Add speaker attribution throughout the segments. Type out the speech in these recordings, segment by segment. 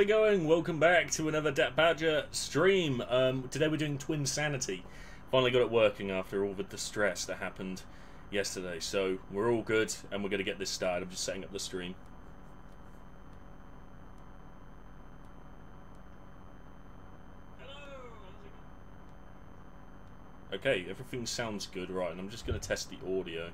Speaker 1: it going? Welcome back to another Dat Badger stream. Um, today we're doing Twinsanity. Finally got it working after all the distress that happened yesterday. So we're all good and we're going to get this started. I'm just setting up the stream. Okay, everything sounds good, right, and I'm just going to test the audio.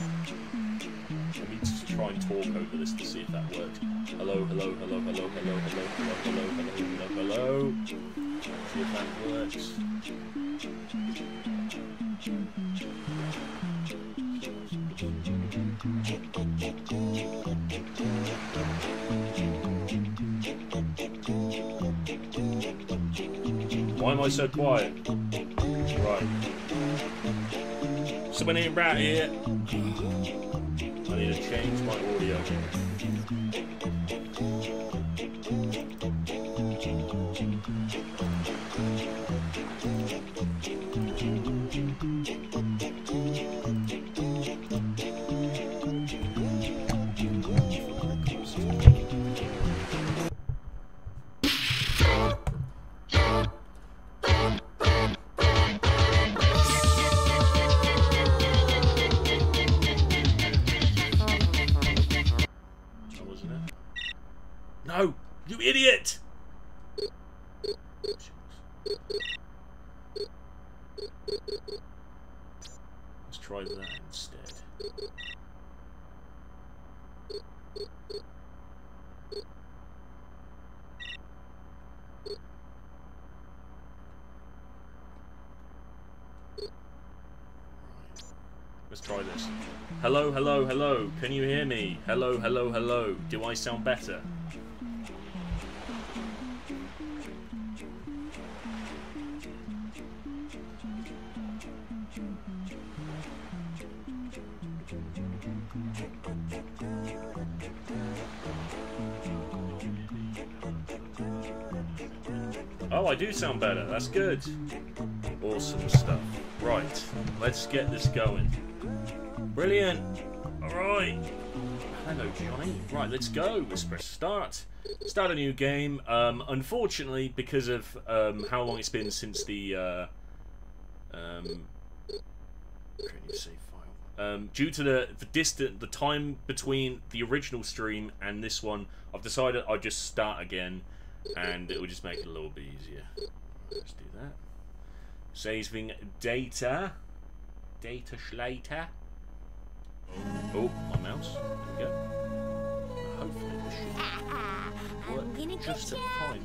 Speaker 1: Let me just try and talk over this to see if that works. Hello, hello, hello, hello, hello, hello, hello, hello, hello, hello, hello. See if that works. Why am I so quiet? Right. Something ain't right here. Need to change my audio. Can you hear me? Hello, hello, hello. Do I sound better? Oh, I do sound better. That's good. Awesome stuff. Right, let's get this going. Brilliant. Alright. Hello, Johnny. Right, let's go. Let's press start. Start a new game. Um, unfortunately, because of um, how long it's been since the... Uh, um, create new save file. Um, due to the, the distant, the time between the original stream and this one, I've decided I'll just start again, and it will just make it a little bit easier. Let's do that. Saving data. Data Schlater. Oh, my mouse. There we go. Hopefully this should work just at fine.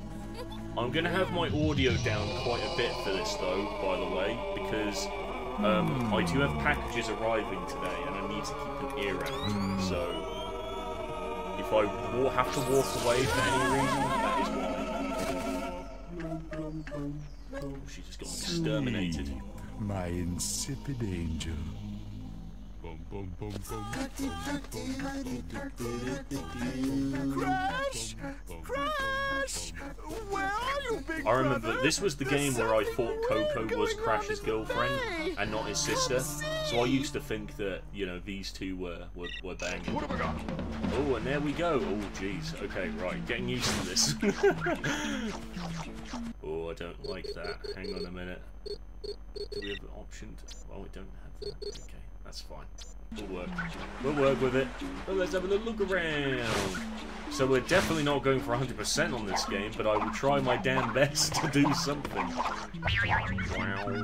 Speaker 1: I'm going to have my audio down quite a bit for this though, by the way, because um, I do have packages arriving today and I need to keep an ear out. So if I have to walk away for any reason, that is why. Oh, she just got exterminated.
Speaker 2: My insipid angel.
Speaker 3: Crash! Crash! Where are you, big
Speaker 1: I remember this was the game where I thought Coco was Crash's girlfriend and not his sister. So I used to think that you know these two were were, were banging.
Speaker 3: What have I got?
Speaker 1: Oh, and there we go. Oh, jeez. Okay, right. Getting used to this. oh, I don't like that. Hang on a minute. Do we have an option? To... Oh, we don't have that. Okay, that's fine. We'll work. We'll work with it. But let's have a look around. So we're definitely not going for 100% on this game, but I will try my damn best to do something. Wow.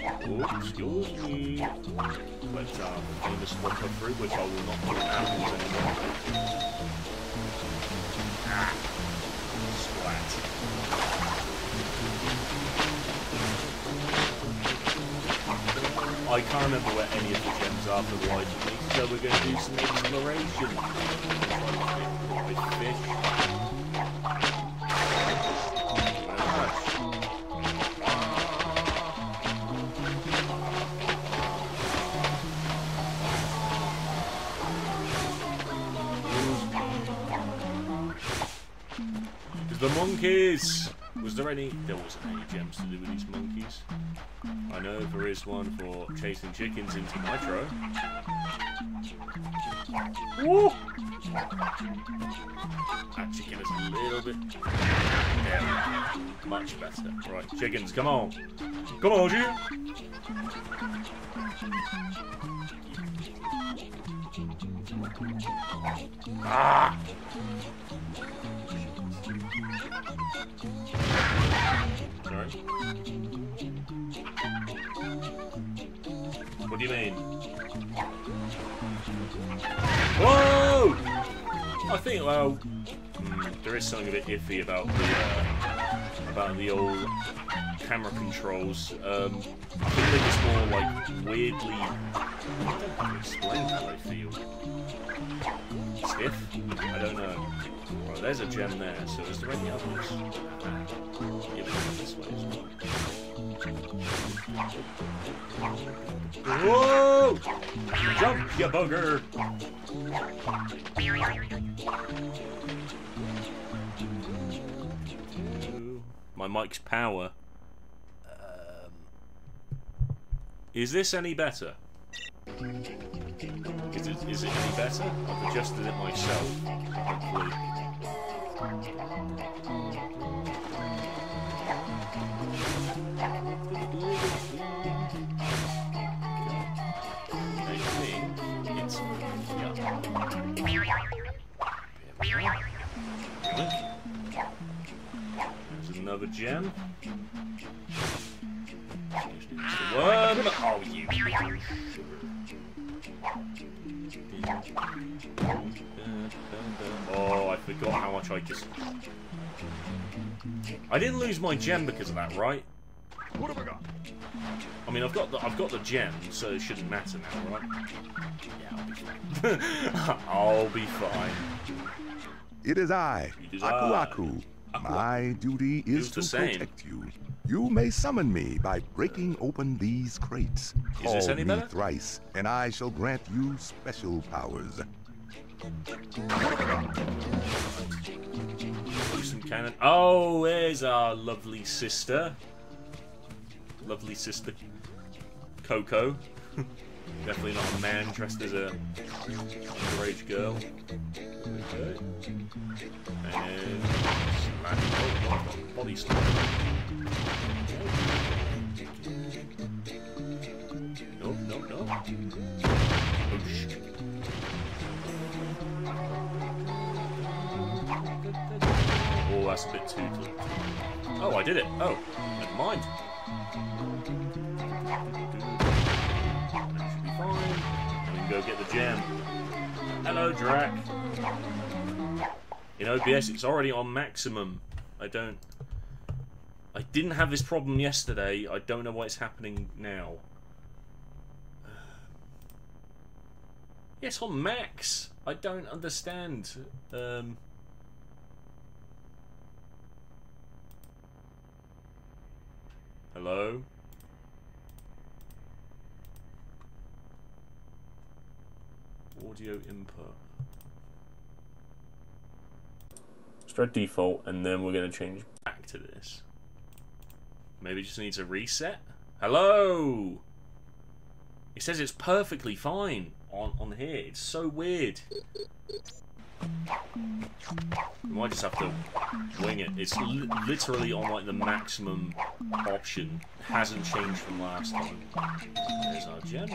Speaker 1: Excuse me. But famous Wumpa fruit, which I will not put anymore. Ah, splat. I can't remember where any of the gems are for the so we're going to do some exploration. Fish. The monkeys! Was there any... There wasn't any gems to do with these monkeys. I know there is one for chasing chickens into Nitro. Woo! That chicken is a little bit... Go. Much better. Right, chickens, come on. Come on, you! Ah! Sorry? What do you mean? Whoa! I think, well, there is something a bit iffy about the, uh, about the old camera controls. Um, I think just more, like, weirdly... I don't know how to explain how they feel. Stiff? I don't know. Right, there's a gem there, so is there any others? Yeah, this way as well. Whoa! Jump, you bugger! My mic's power. Um, is this any better? Is it, is it any better? I've adjusted it myself, hopefully. I. There's another gem. One. Oh, you Oh, I forgot how much I just. I didn't lose my gem because of that, right?
Speaker 3: What have I got?
Speaker 1: I mean, I've got the I've got the gem, so it shouldn't matter now, right? Yeah, I'll be fine. I'll be fine.
Speaker 2: It is I,
Speaker 1: It is
Speaker 2: Aku
Speaker 1: I.
Speaker 2: Aku.
Speaker 1: Aku
Speaker 2: My duty is to
Speaker 1: same.
Speaker 2: protect you. You may summon me by breaking open these crates.
Speaker 1: Is this
Speaker 2: Call
Speaker 1: any
Speaker 2: me
Speaker 1: better?
Speaker 2: thrice, and I shall grant you special powers.
Speaker 1: Lucent cannon. Oh, there's our lovely sister. Lovely sister Coco. Definitely not a man dressed as a underage girl. Okay. And what? body slam. Nope, nope. Oh, shit. Oh, that's a bit too. Oh, I did it. Oh, never mind. Go get the gem. Hello, Drac. In OBS, it's already on maximum. I don't. I didn't have this problem yesterday. I don't know why it's happening now. Yes, on max. I don't understand. Um. Hello? Audio input. Spread default, and then we're going to change back to this. Maybe just needs a reset? Hello? It says it's perfectly fine on, on here. It's so weird. We might just have to wing it. It's li literally on like the maximum option. Hasn't changed from last time. There's our gem.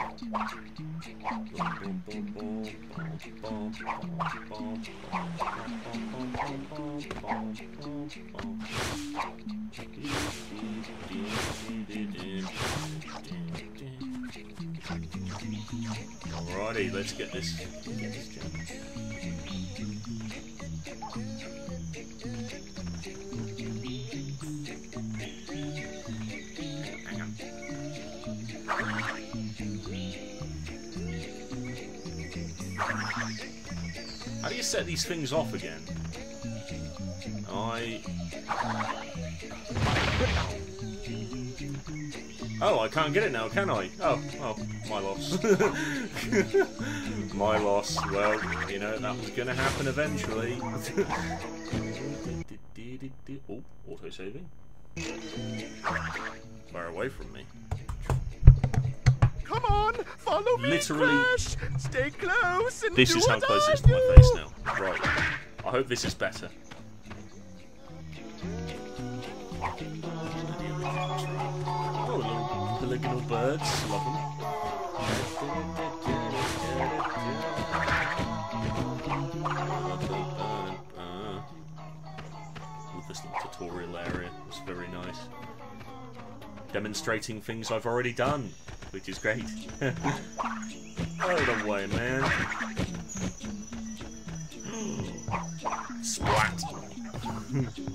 Speaker 1: Alrighty, let's get this. Get this. How do you set these things off again? I. Oh, I can't get it now, can I? Oh, oh, my loss. my loss. Well, you know, that was gonna happen eventually. Oh, auto saving. Far away from me.
Speaker 3: Come on, follow me,
Speaker 1: Literally-
Speaker 3: Crash. Stay close and
Speaker 1: This
Speaker 3: do
Speaker 1: is how close it is to my face now. Right. I hope this is better. Polygonal birds. Love them. With this little tutorial area. It's very nice. Demonstrating things I've already done, which is great. Out of the way, man. Splat.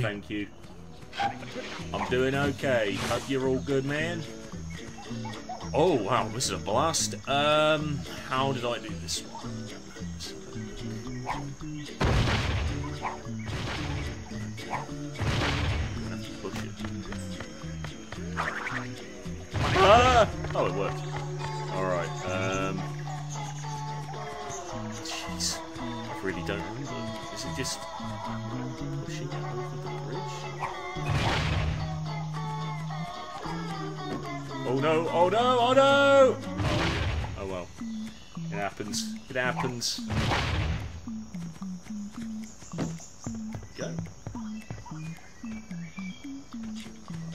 Speaker 1: thank you. I'm doing okay. Hope you're all good, man. Oh wow, this is a blast. Um, how did I do this one? Ah! Oh, it worked. No, oh no, oh no! Oh, well. It happens. It happens. Go.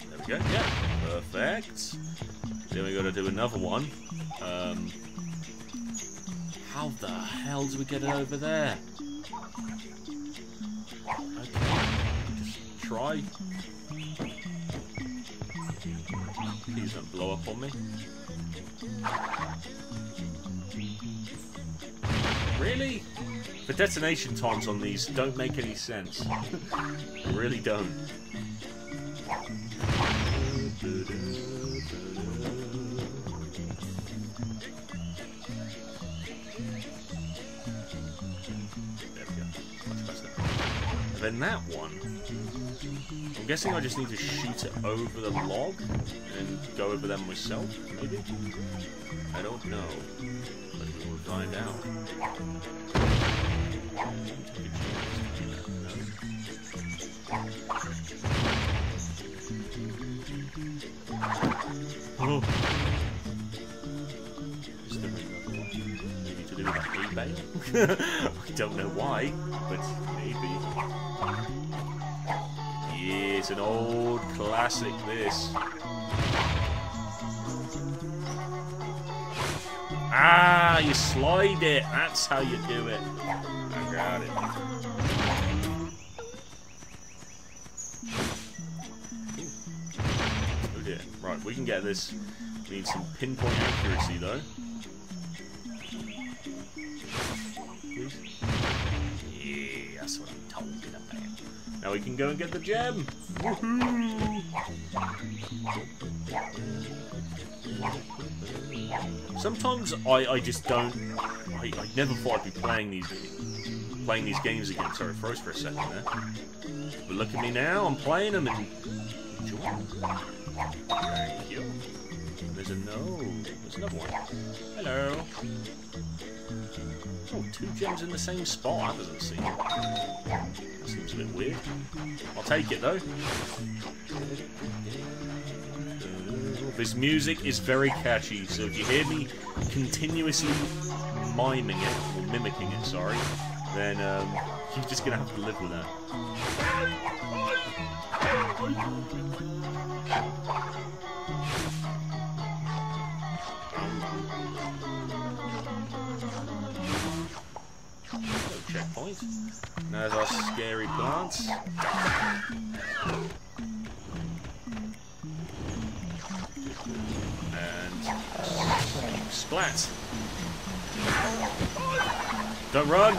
Speaker 1: There we go. Yeah, perfect. Then we got to do another one. Um, how the hell do we get it over there? Okay, just try. Please don't blow up on me. Really? The detonation times on these don't make any sense. They really don't. There we go. And then that one. I'm guessing I just need to shoot it over the log and go over them myself, maybe? I don't know. But we will find out. Oh. Is there? Maybe to do with eBay? I don't know why, but maybe. It's an old classic, this. Ah, you slide it. That's how you do it. I got it. Oh dear. Right, we can get this. We need some pinpoint accuracy, though. Yeah, that's what I'm talking about. Now we can go and get the gem. Sometimes I, I just don't. I, I never thought I'd be playing these playing these games again. Sorry, froze for a second there. But look at me now. I'm playing them and. Thank you. There's a no. There's another one. Hello. Two gems in the same spot. That doesn't seem. That seems a bit weird. I'll take it though. This music is very catchy, so if you hear me continuously miming it, or mimicking it, sorry, then um, you're just gonna have to live with that. Scary plants. And splat. Don't run.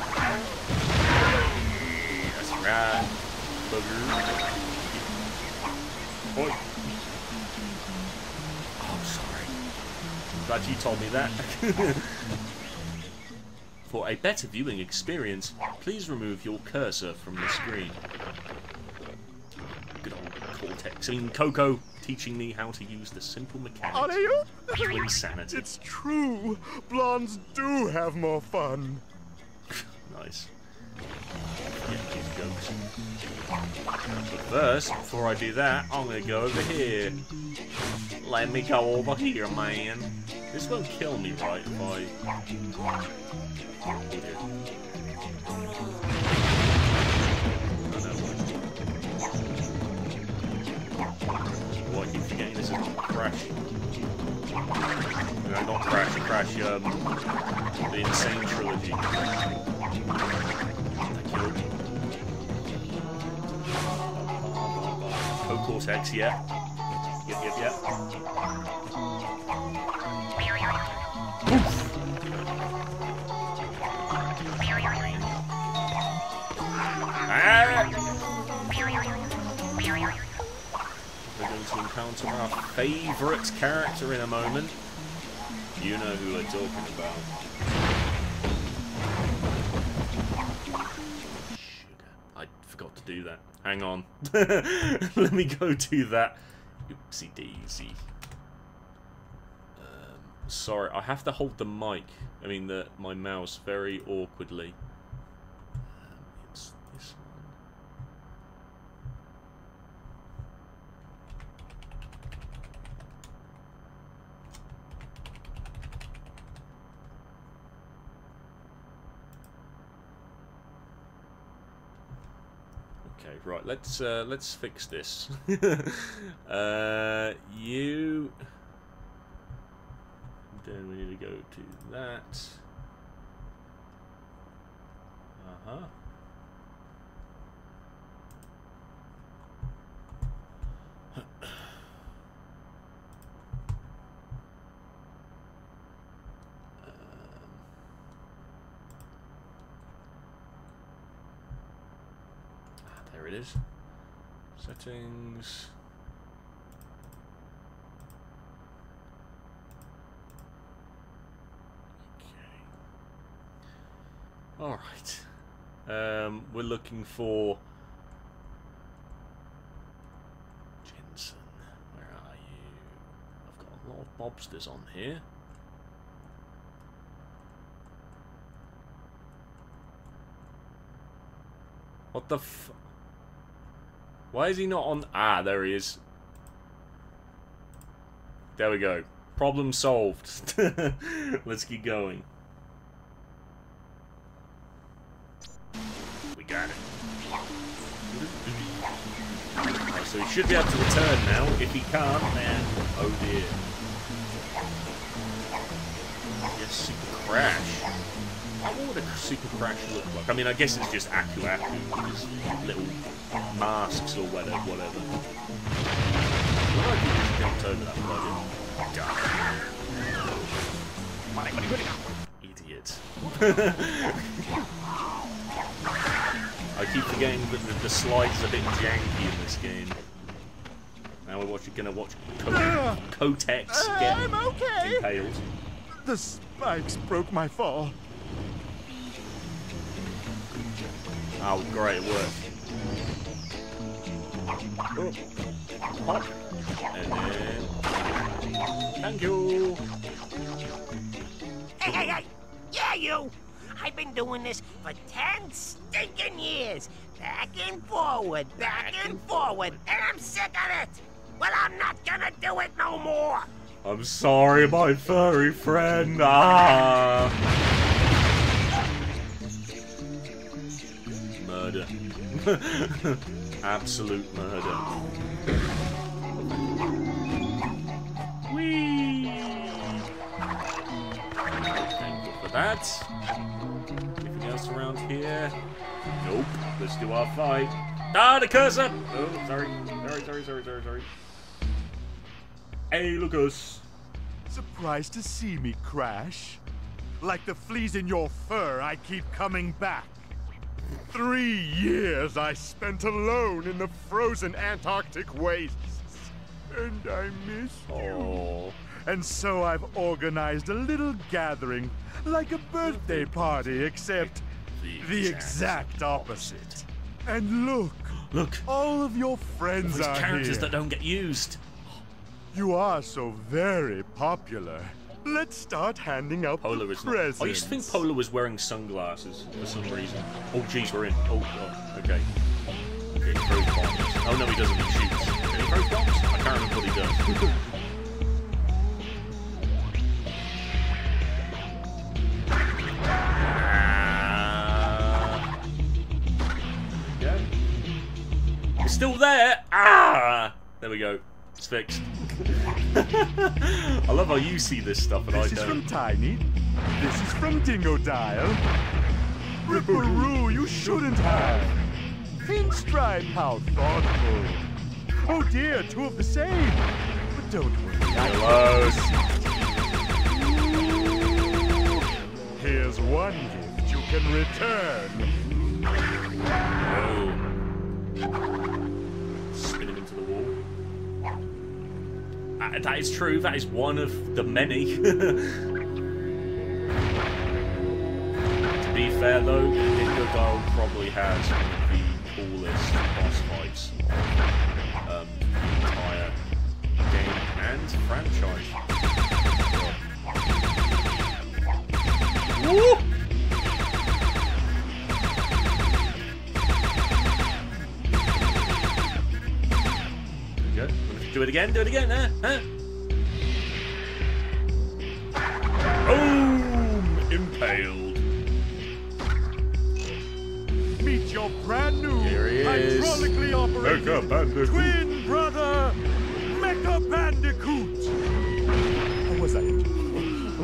Speaker 1: That's right. Bugger. Oi. Oh, sorry. Glad you told me that. For a better viewing experience, please remove your cursor from the screen. Good old Cortex. I mean, Coco teaching me how to use the simple mechanics
Speaker 3: Are you?
Speaker 1: of insanity.
Speaker 3: It's true. Blondes do have more fun.
Speaker 1: Nice. Yeah. But first, before I do that, I'm gonna go over here. Let me go over here, man. This won't kill me, right? If I. Oh, Crash. No, not Crash, Crash, um, the N. Sane Trilogy. You. Co-Cortex, yeah. Yep, yep, yep. Encounter our favourite character in a moment. You know who we're talking about. Sugar. I forgot to do that. Hang on. Let me go do that. Oopsie daisy. Um, sorry, I have to hold the mic. I mean, the my mouse very awkwardly. Um, it's this one. Okay, right. Let's uh, let's fix this. uh, you. Then we need to go to that. Uh huh. Ah, there it is. Settings. Okay. All right. Um, we're looking for Jensen. Where are you? I've got a lot of bobsters on here. What the f... Why is he not on... Ah, there he is. There we go. Problem solved. Let's keep going. We got it. Right, so he should be able to return now. If he can't, then... Oh dear. Yes, What would a Super Crash look like? I mean, I guess it's just Aku Aku little masks or whatever. whatever. Well, I he jumped over that. Idiot. I keep forgetting that the, the slides are a bit janky in this game. Now we're watching, gonna watch Co Cortex uh, get
Speaker 3: I'm okay.
Speaker 1: impaled.
Speaker 3: The spikes broke my fall.
Speaker 1: Oh, great, work. Oh. Hop. And then... Thank you!
Speaker 4: Hey, hey, hey! Yeah, you! I've been doing this for ten stinking years. Back and forward, back and forward, and I'm sick of it! Well, I'm not gonna do it no more!
Speaker 1: I'm sorry, my furry friend. Ah! Absolute murder. Whee! Thank you for that. Anything else around here? Nope. Let's do our fight. Ah, the cursor! Oh, sorry. Sorry, sorry, sorry, sorry, sorry. Hey, Lucas.
Speaker 3: Surprised to see me, Crash? Like the fleas in your fur, I keep coming back. Three years I spent alone in the frozen Antarctic wastes. And I miss you.
Speaker 1: Oh.
Speaker 3: And so I've organized a little gathering, like a birthday party, except the exact opposite. And look,
Speaker 1: Look,
Speaker 3: all of your friends
Speaker 1: these
Speaker 3: are
Speaker 1: characters
Speaker 3: here.
Speaker 1: that don't get used.
Speaker 3: You are so very popular. Let's start handing out the
Speaker 1: is not.
Speaker 3: presents.
Speaker 1: I used to think Polar was wearing sunglasses for some reason. Oh, jeez, we're in. Oh, God. Okay. Okay, he bombs. Oh, no, he doesn't. He shoots. Can he throw bombs? I can't remember what he does. It's still there. Ah! There we go. It's fixed. I love how you see this stuff and
Speaker 3: This
Speaker 1: I don't.
Speaker 3: This is from Tiny. This is from Dingodile. Ripperoo, you shouldn't have. Pinstripe, how thoughtful. Oh dear, two of the same. But don't worry, I
Speaker 1: Hello.
Speaker 3: Here's one gift you can return.
Speaker 1: Boom. Uh, that is true. That is one of the many. to be fair, though, Dial probably has one of the coolest boss fights um, the entire game and franchise. Woo! Do it again, do it again, huh? huh? Boom! Impaled.
Speaker 3: Meet your brand new
Speaker 1: Here he is.
Speaker 3: hydraulically operated
Speaker 1: Mecha Bandicoot.
Speaker 3: twin brother, Mecha Bandicoot. Or was I?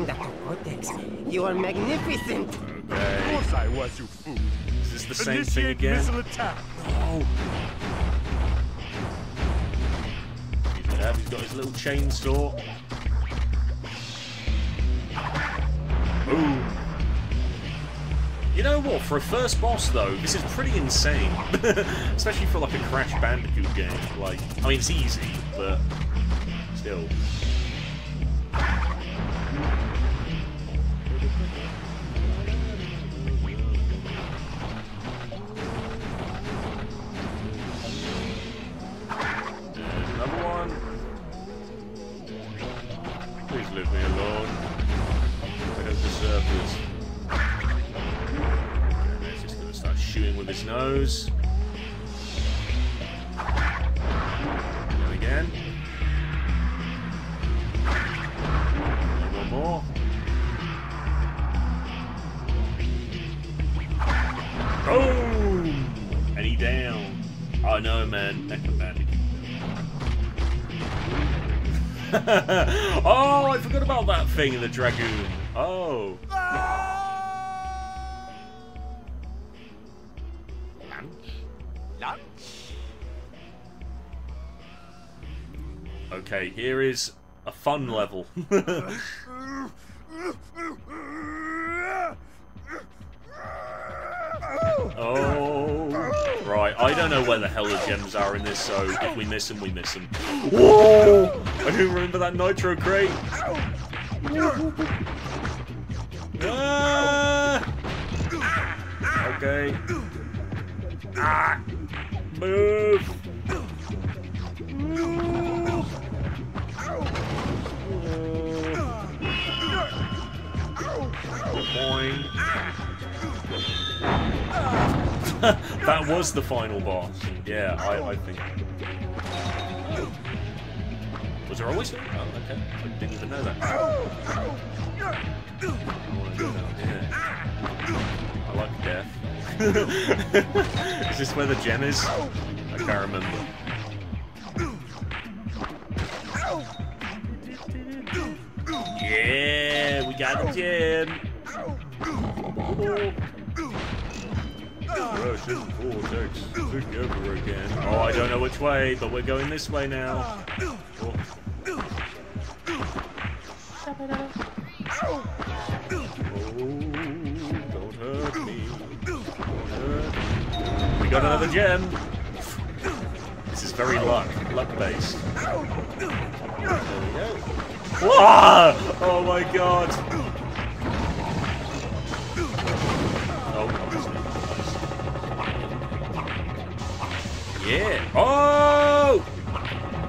Speaker 4: Dr. Cortex, you are magnificent.
Speaker 3: Of course I was, you fool.
Speaker 1: Is this the same thing again?
Speaker 3: missile attack.
Speaker 1: Oh. Got his little chainsaw. Boom. You know what? For a first boss, though, this is pretty insane. Especially for like a Crash Bandicoot game. Like, I mean, it's easy, but still. Thing in the Dragoon. Oh. Lunch? Lunch? Okay, here is a fun level. oh. Right, I don't know where the hell the gems are in this, so if we miss them, we miss them. Whoa! I do remember that Nitro crate. Ah! Okay. Ah! Move! Boing. that was the final boss. Yeah, I, I think. Was there always one? Oh, okay. I didn't even know that. I wanna go down here. I like death. is this where the gem is? I can't remember. Yeah, we got the gem. Rush and Cortex together again. Oh, I don't know which way, but we're going this way now. Oh. Oh, don't hurt me. Don't hurt me. We got another gem. This is very luck, luck based. Whoa! Oh my god! Oh. Yeah. Oh!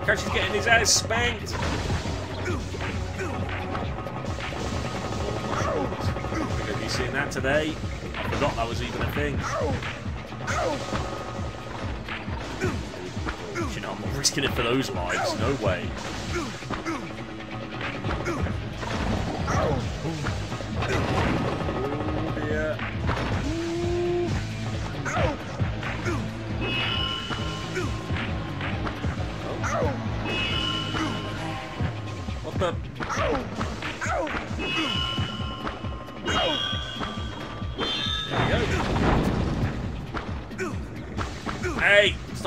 Speaker 1: Crash is getting his ass spanked. Seeing that today. I forgot that was even a thing. You know, I'm not risking it for those lives. No way.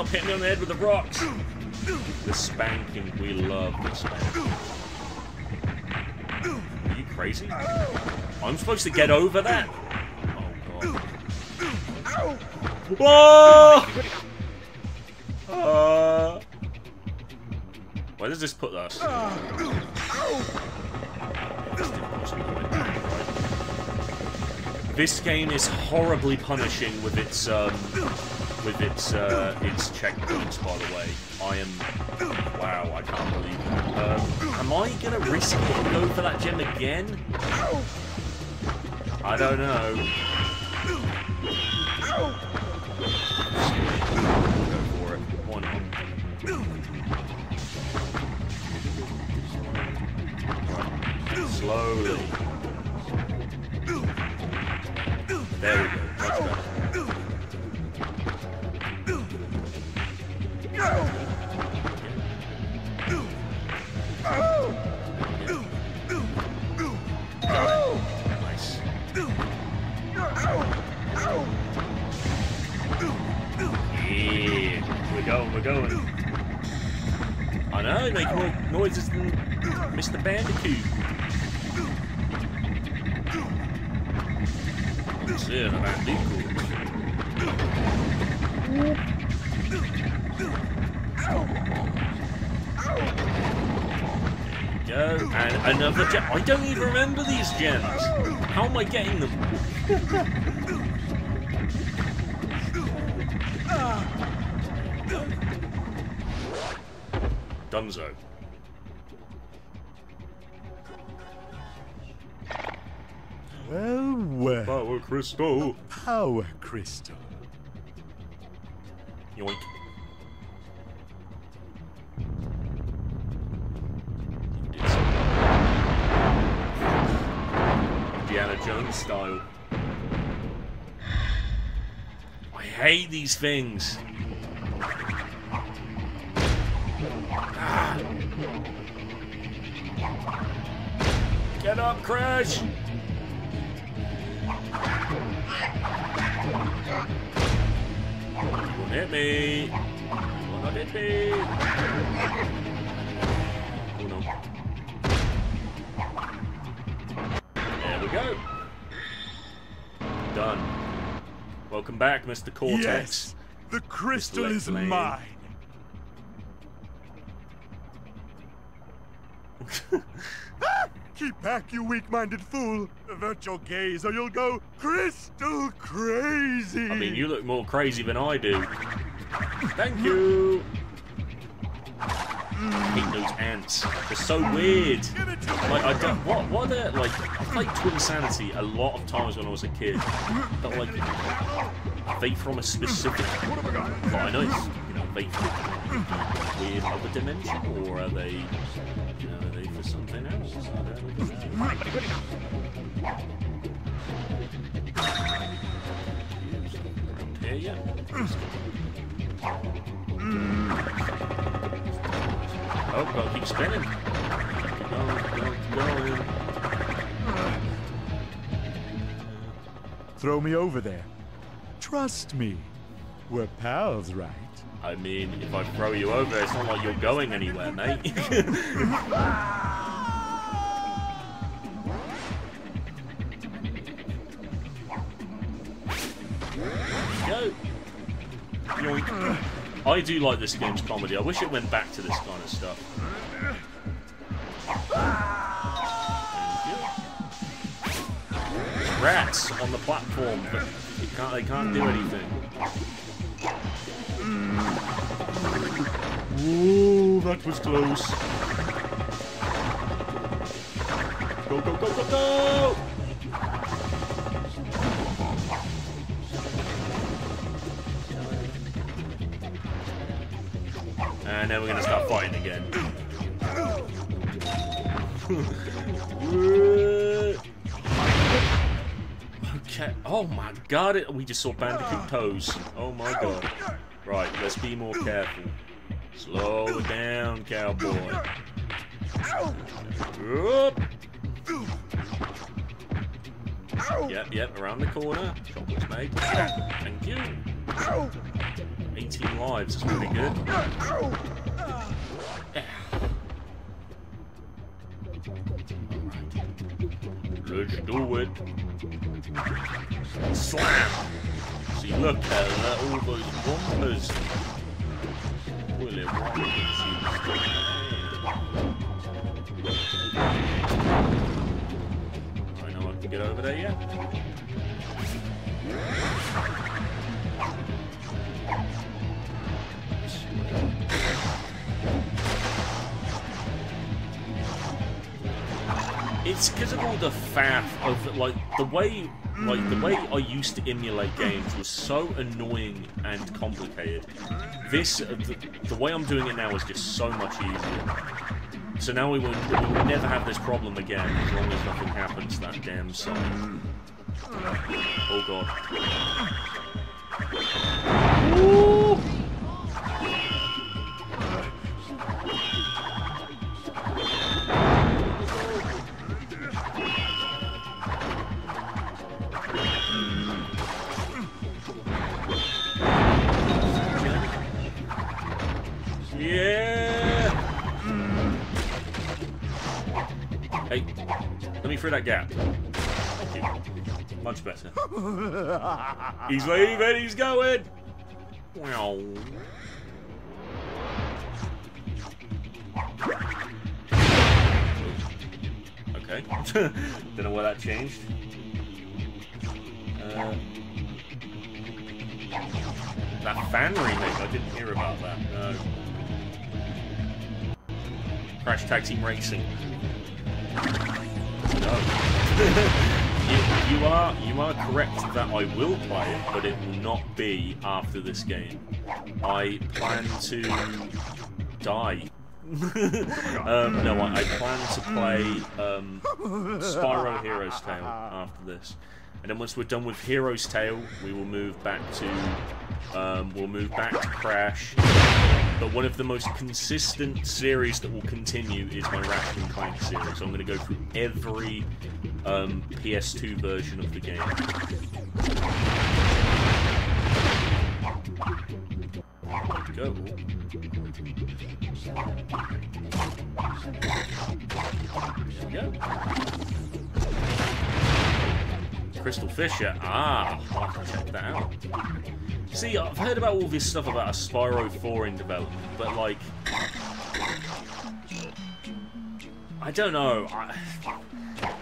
Speaker 1: Hitting me on the head with the rocks. The spanking, we love the spanking. Are you crazy? I'm supposed to get over that? Oh god. Whoa! Uh, where does this put us? This game is horribly punishing with its um, with its uh, its checkpoints. By the way, I am wow, I can't believe it. Um, am I gonna risk it and go for that gem again? I don't know. Gems. How am I getting them? Dunzo.
Speaker 3: Well, well.
Speaker 1: Power crystal.
Speaker 3: Power crystal.
Speaker 1: Yoink. Indiana Jones style. I hate these things. Ah. Get up, Crash! Don't hit me! Not hit me! Done. Welcome back, Mr. Cortex.
Speaker 3: Yes, the crystal is mine. Ah, keep back, you weak-minded fool. Avert your gaze, or you'll go crystal crazy.
Speaker 1: I mean, you look more crazy than I do. Thank you. I hate those ants. They're so weird. Like I don't. What? What are they? Like I played Twinsanity a lot of times when I was a kid. But like, they from a specific? Well, I know it's you know they from weird other dimension, or are they? You know, are they for something else? Around here, yeah. Oh, gotta keep spinning.
Speaker 3: Throw me over there. Trust me. We're pals, right?
Speaker 1: I mean, if I throw you over, it's not like you're going anywhere, mate. Go. Yoink. I do like this game's comedy. I wish it went back to this kind of stuff. Rats on the platform, they can't, they can't do anything. Ooh, that was close. Go, go, go, go, go! And then we're gonna start fighting again. okay. Oh my god, we just saw Bandicoot toes. Oh my god. Right, let's be more careful. Slow down, cowboy. Yep, yep, around the corner. Made. Thank you. 18 lives is pretty good. Let's do it. Slam! See, look at that, all those bumpers. Willy Wonka's I know I can get over there yet. It's because of all the faff of like the way like the way I used to emulate games was so annoying and complicated. This uh, the, the way I'm doing it now is just so much easier. So now we will, we will never have this problem again as long as nothing happens to that damn side. Oh god. Ooh. Through that gap. Much better. he's leaving. He's going. Wow. Okay. Don't know why that changed. Uh, that fan remake, I didn't hear about that. No. Crash Tag Team Racing. No. you, you are you are correct that I will play it, but it will not be after this game. I plan to die. um, no, I, I plan to play um, Spyro Hero's Tail after this, and then once we're done with Hero's Tail, we will move back to um, we'll move back to Crash. But one of the most consistent series that will continue is my Ratchet and Clank series. So I'm going to go through every um, PS2 version of the game. Go. Crystal Fisher. Ah, I'll have to check that out. See, I've heard about all this stuff about a Spyro 4 in development, but like, I don't know. I,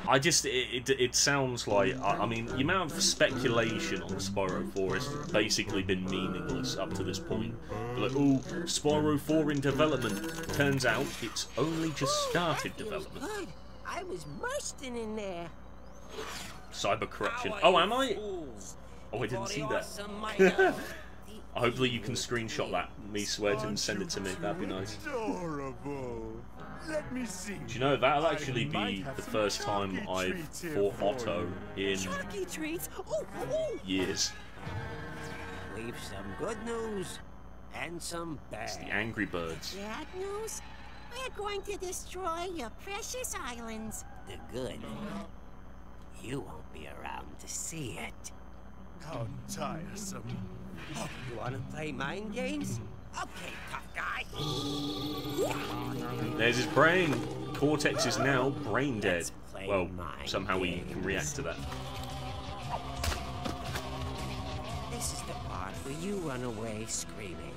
Speaker 1: I just, it, it, it sounds like, I, I, mean, the amount of speculation on Spyro 4 has basically been meaningless up to this point. Like, oh, Spyro 4 in development. Turns out it's only just started development.
Speaker 4: I was bursting in there.
Speaker 1: Cyber corruption. Oh, am I? Oh, I didn't see that. Hopefully you can screenshot that, me swear to and send it to me. That'd be nice.
Speaker 3: Let me see.
Speaker 1: Do you know that'll actually be the first time I've fought Otto in
Speaker 4: Chucky treats. Ooh, ooh.
Speaker 1: years.
Speaker 4: We've some good news and some bad.
Speaker 1: It's the Angry Birds.
Speaker 5: Bad news? We're going to destroy your precious islands.
Speaker 4: The good. You won't be around to see it.
Speaker 3: How tiresome.
Speaker 4: You want to play mind games? Okay, tough guy.
Speaker 1: There's his brain. Cortex is now brain dead. Well,
Speaker 4: mind
Speaker 1: somehow we can react to that.
Speaker 4: This is the part where you run away screaming.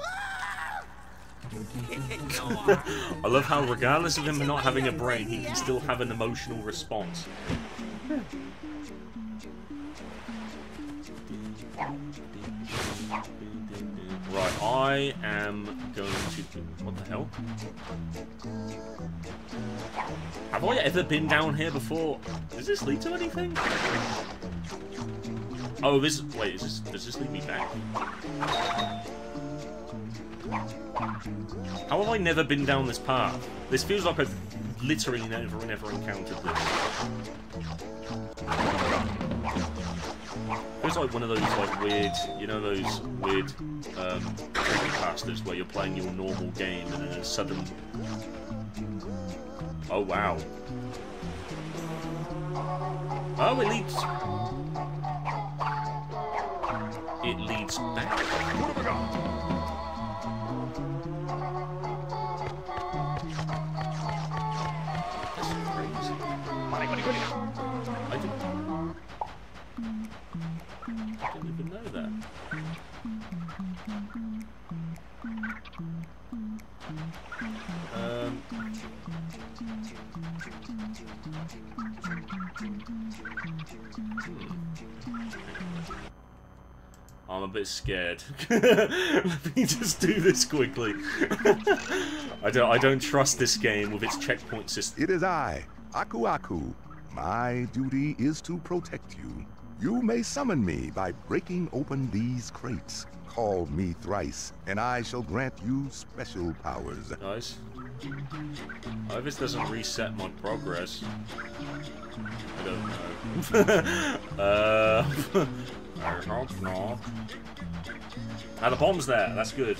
Speaker 4: Ah!
Speaker 1: I love how, regardless of him not having a brain, he can still have an emotional response. Right, I am going to. What the hell? Have I ever been down here before? Does this lead to anything? Oh, this. Wait, is this, does this lead me back? How have I never been down this path? This feels like I've literally never, never encountered this. Feels like one of those like weird, you know, those weird um, creepypastas where you're playing your normal game and then a sudden. Oh wow. Oh, it leads. It leads back.
Speaker 3: I
Speaker 1: didn't even know that. Um. hmm. I'm a bit scared. Let me just do this quickly. I don't. I don't trust this game with its checkpoint system.
Speaker 2: It is I, Aku Aku. My duty is to protect you. You may summon me by breaking open these crates. Call me thrice, and I shall grant you special powers.
Speaker 1: Nice. I hope this doesn't reset my progress. I don't know. uh, I hope not. Ah, the bomb's there. That's good.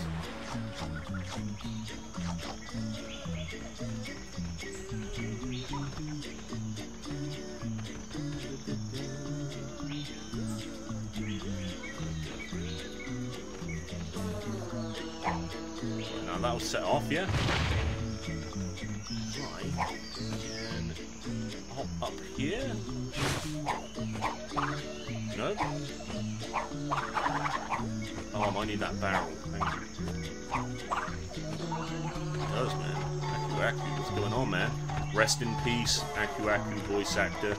Speaker 1: That'll set off, yeah? Right. And hop up here. No? Oh, I might need that barrel. Hang on. It does, man. Aku Aku, what's going on, man? Rest in peace, Aku Aku voice actor.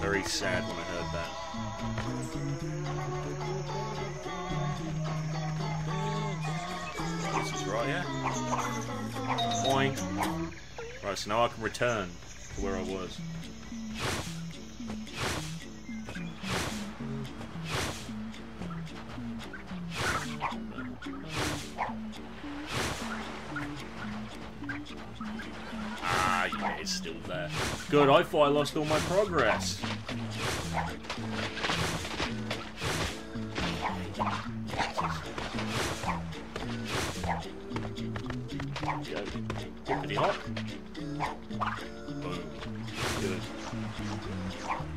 Speaker 1: Very sad when I heard that. Right, yeah? Boing. Right, so now I can return to where I was. Ah, yeah, it's still there. Good, I thought I lost all my progress.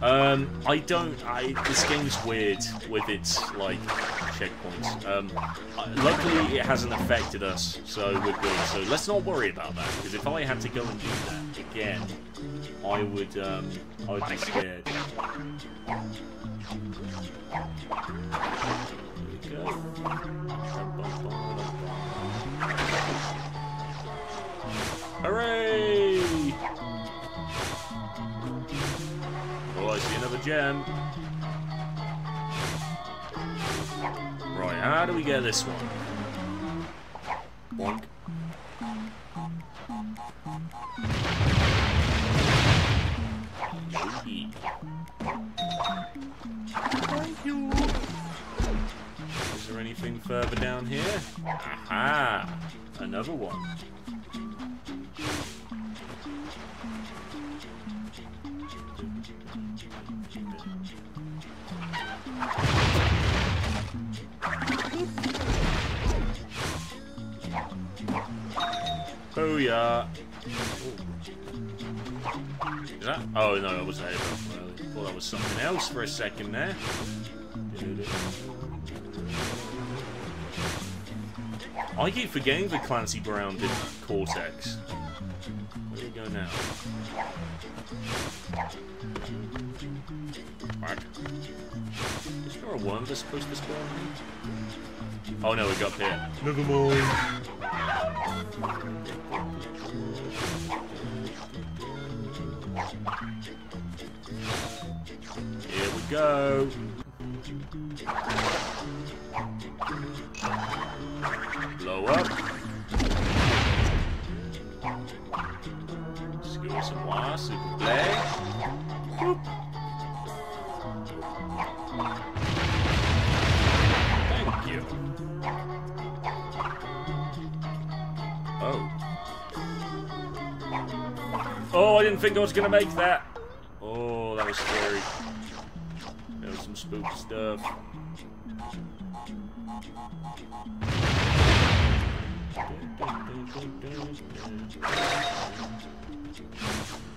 Speaker 1: Um, I don't. I this game's weird with its like checkpoints. Um, luckily it hasn't affected us, so we're good. So let's not worry about that. Because if I had to go and do that again, I would. Um, I would be scared. There we go. Gem. Right, how do we get this one? Bonk. Yogi. Thank you. Is there anything further down here? Aha! Another one. was something else for a second there. I keep forgetting that Clancy Brown did Cortex. Where do we go now? Is there a worm that's supposed to spawn Oh no, we got here. Never mind. Go. Blow up. Score some wire, super play. Whoop. Thank you. Oh. Oh, I didn't think I was gonna make that. Oh, that was scary. There was some spooky stuff.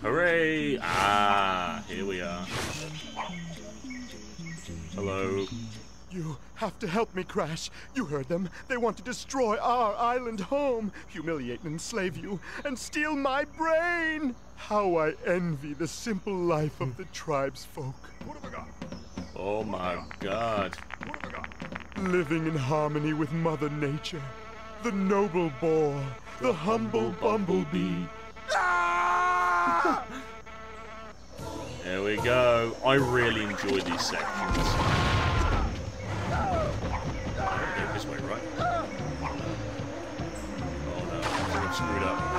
Speaker 1: Hooray! Ah, here we are. Hello.
Speaker 3: You have to help me, Crash. You heard them. They want to destroy our island home, humiliate and enslave you, and steal my brain. How I envy the simple life of the tribe's folk.
Speaker 2: What have I got?
Speaker 1: Oh my god.
Speaker 2: What have I got?
Speaker 3: Living in harmony with Mother Nature. The noble boar, the humble bumblebee.
Speaker 1: There we go. I really enjoy these sections. This way, right? Oh no, I think I'm screwed up.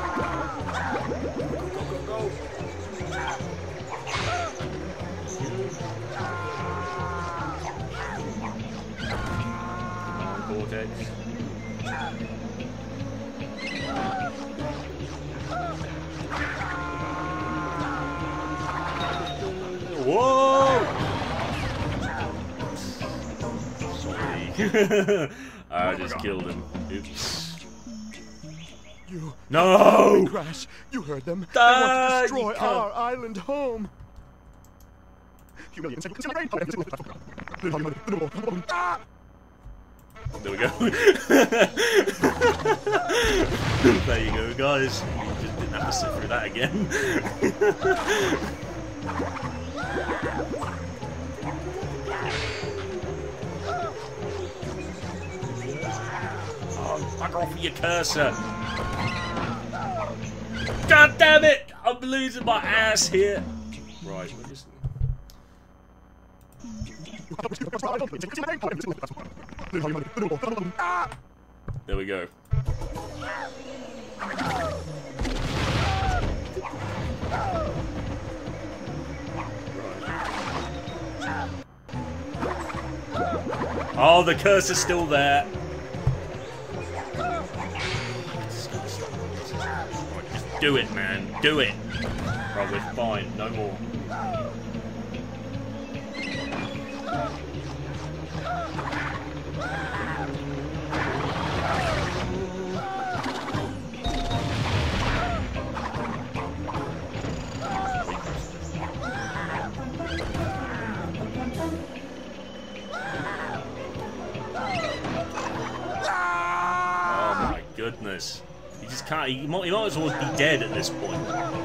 Speaker 1: I just killed him. Oops.
Speaker 3: You
Speaker 1: No!
Speaker 3: Crash, you heard them. They want to destroy our island home. Humiliate and enslave you. Ah!
Speaker 1: There we go. there you go, guys. You just didn't have to sit through that again. oh, fuck off with your cursor. God damn it! I'm losing my ass here. Right. There we go. Oh, the cursor's still there. Do it, man. Do it. Right, we're fine. No more. Oh goodness. Can't. He might, he might as well be dead at this point.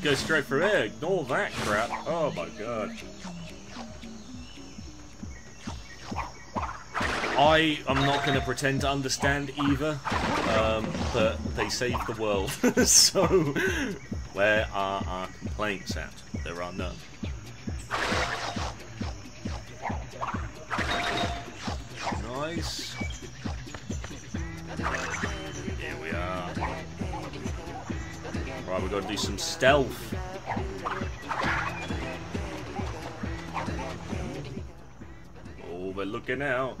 Speaker 1: Just go straight for here. Ignore that crap. Oh my god. I am not going to pretend to understand either, um, but they saved the world. so, where are our complaints at? There are none. Nice. Right, we've got to do some stealth. Oh, they're looking out.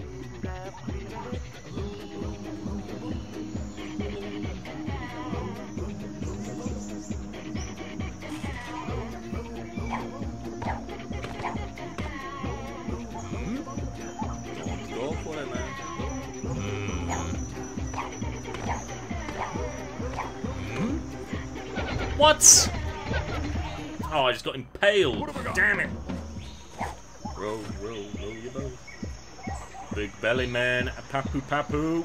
Speaker 1: What? Oh, I just got impaled. Damn it. Roll, roll, roll your boat. Big belly man, papu papu.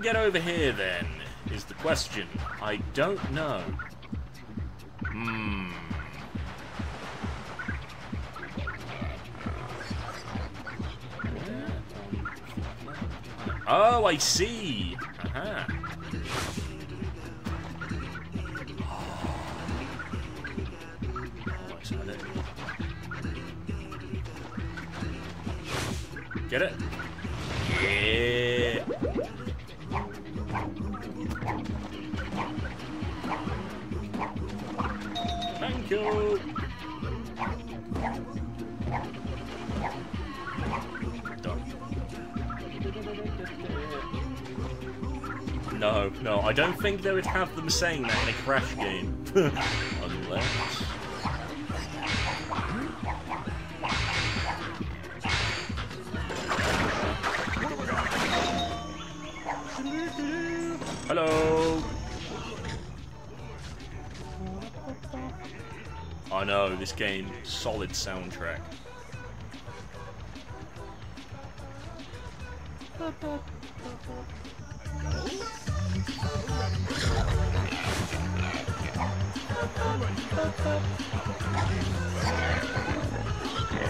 Speaker 1: Get over here then? Is the question. I don't know. Hmm. Oh, I see. No, no, I don't think they would have them saying that in a crash game. Unless. Hello. I know this game, solid soundtrack.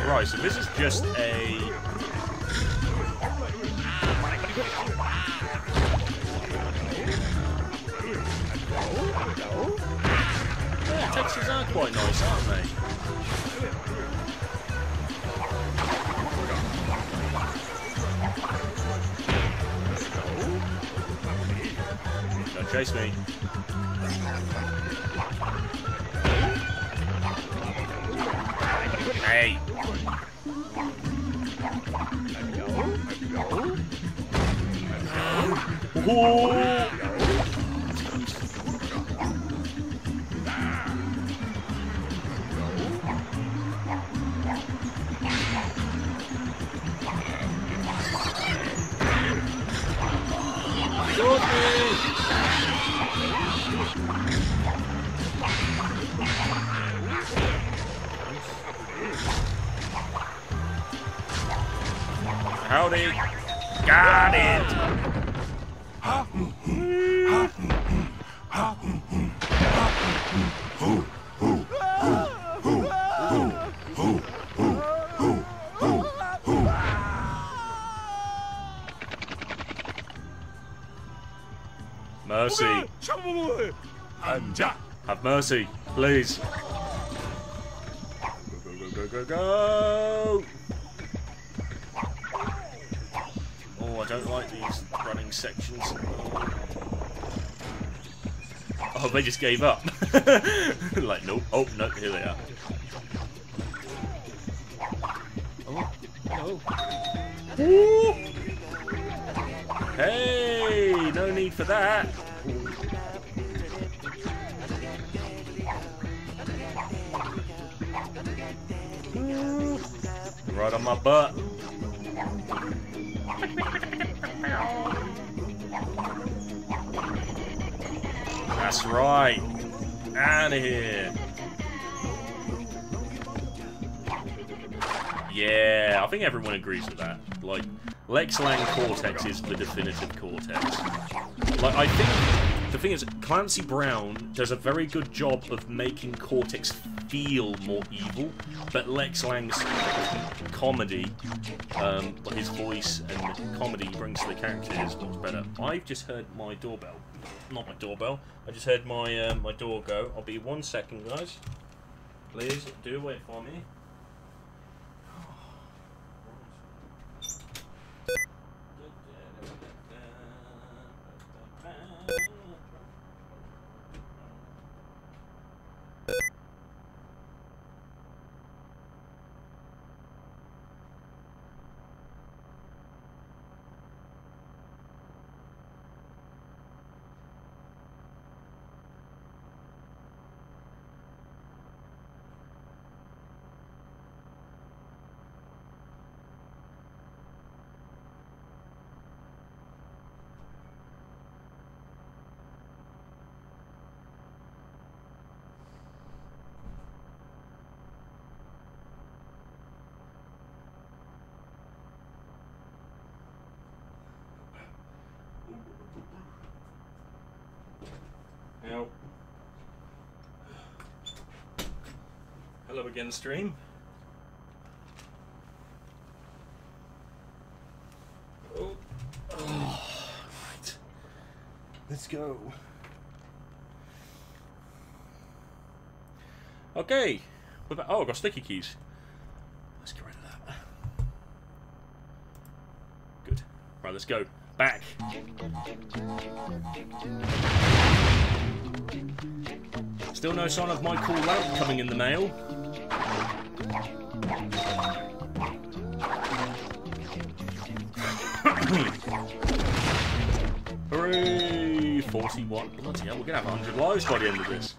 Speaker 1: Right, so this is just a Yeah, textures are quite nice, aren't they? Don't chase me. Hey. Let's
Speaker 3: go.
Speaker 1: Let's go. Let's go. Let's go. Let's go. Howdy! Got it! Mercy. Have mercy, please. They just gave up. like, nope. Oh, no, here they are. Oh. Ooh. Hey, no need for that. Right on my butt. Right. Out of here. Yeah, I think everyone agrees with that. Like, Lex Lang Cortex is the definitive Cortex. Like, I think the thing is, Clancy Brown does a very good job of making Cortex feel more evil, but Lex Lang's comedy, um, his voice and comedy brings to the character is much better. I've just heard my doorbell. Not my doorbell. I just heard my uh, my door go. I'll be one second, guys. Please do wait for me. Now, hello again, stream. Oh, oh, right. Let's go. Okay. Oh, I've got sticky keys. Let's get rid of that. Good. Right, let's go. Back. Still no sign of my cool lamp coming in the mail. 41. Bloody hell, we're gonna have 100 lives by the end of this.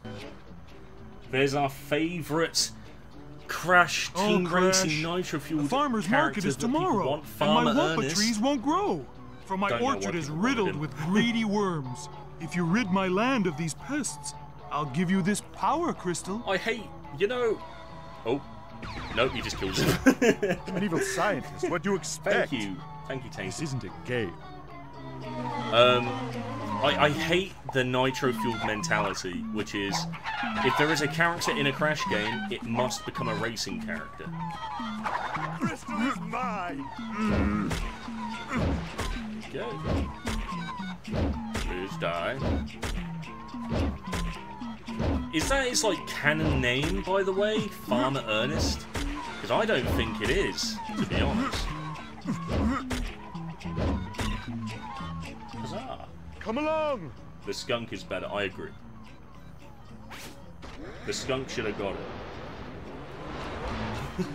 Speaker 1: There's our favourite Crash
Speaker 3: Oh,
Speaker 1: Team
Speaker 3: Crash.
Speaker 1: Racing Nitro
Speaker 3: The farmer's market is
Speaker 1: character that people
Speaker 3: tomorrow, and my
Speaker 1: wumpa
Speaker 3: trees won't grow. For my
Speaker 1: Don't
Speaker 3: orchard is riddled with greedy worms. If you rid my land of these pests, I'll give you this power crystal.
Speaker 1: I hate, you know. Oh, nope, you just killed him.
Speaker 3: I'm an evil scientist. What do you expect?
Speaker 1: Thank you, thank you,
Speaker 3: This isn't a game.
Speaker 1: Um, I, I hate the nitro fueled mentality, which is if there is a character in a Crash game, it must become a racing character.
Speaker 3: Crystal is mine.
Speaker 1: go. Please die. Is that his like canon name, by the way, Farmer Ernest? Because I don't think it is, to be honest.
Speaker 3: Come along!
Speaker 1: The skunk is better. I agree. The skunk should have got it.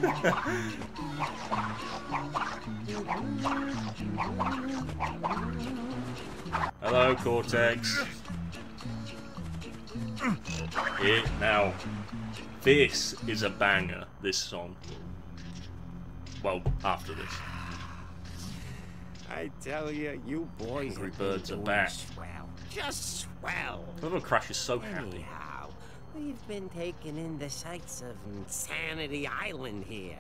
Speaker 1: Hello, Cortex. Here, now, this is a banger, this song. Well, after this.
Speaker 4: I tell you, you boys
Speaker 1: Angry Birds are back.
Speaker 4: swell. Just swell.
Speaker 1: Little Crash is so happy.
Speaker 4: Anyhow, we've been taking in the sights of N. Sanity Island here.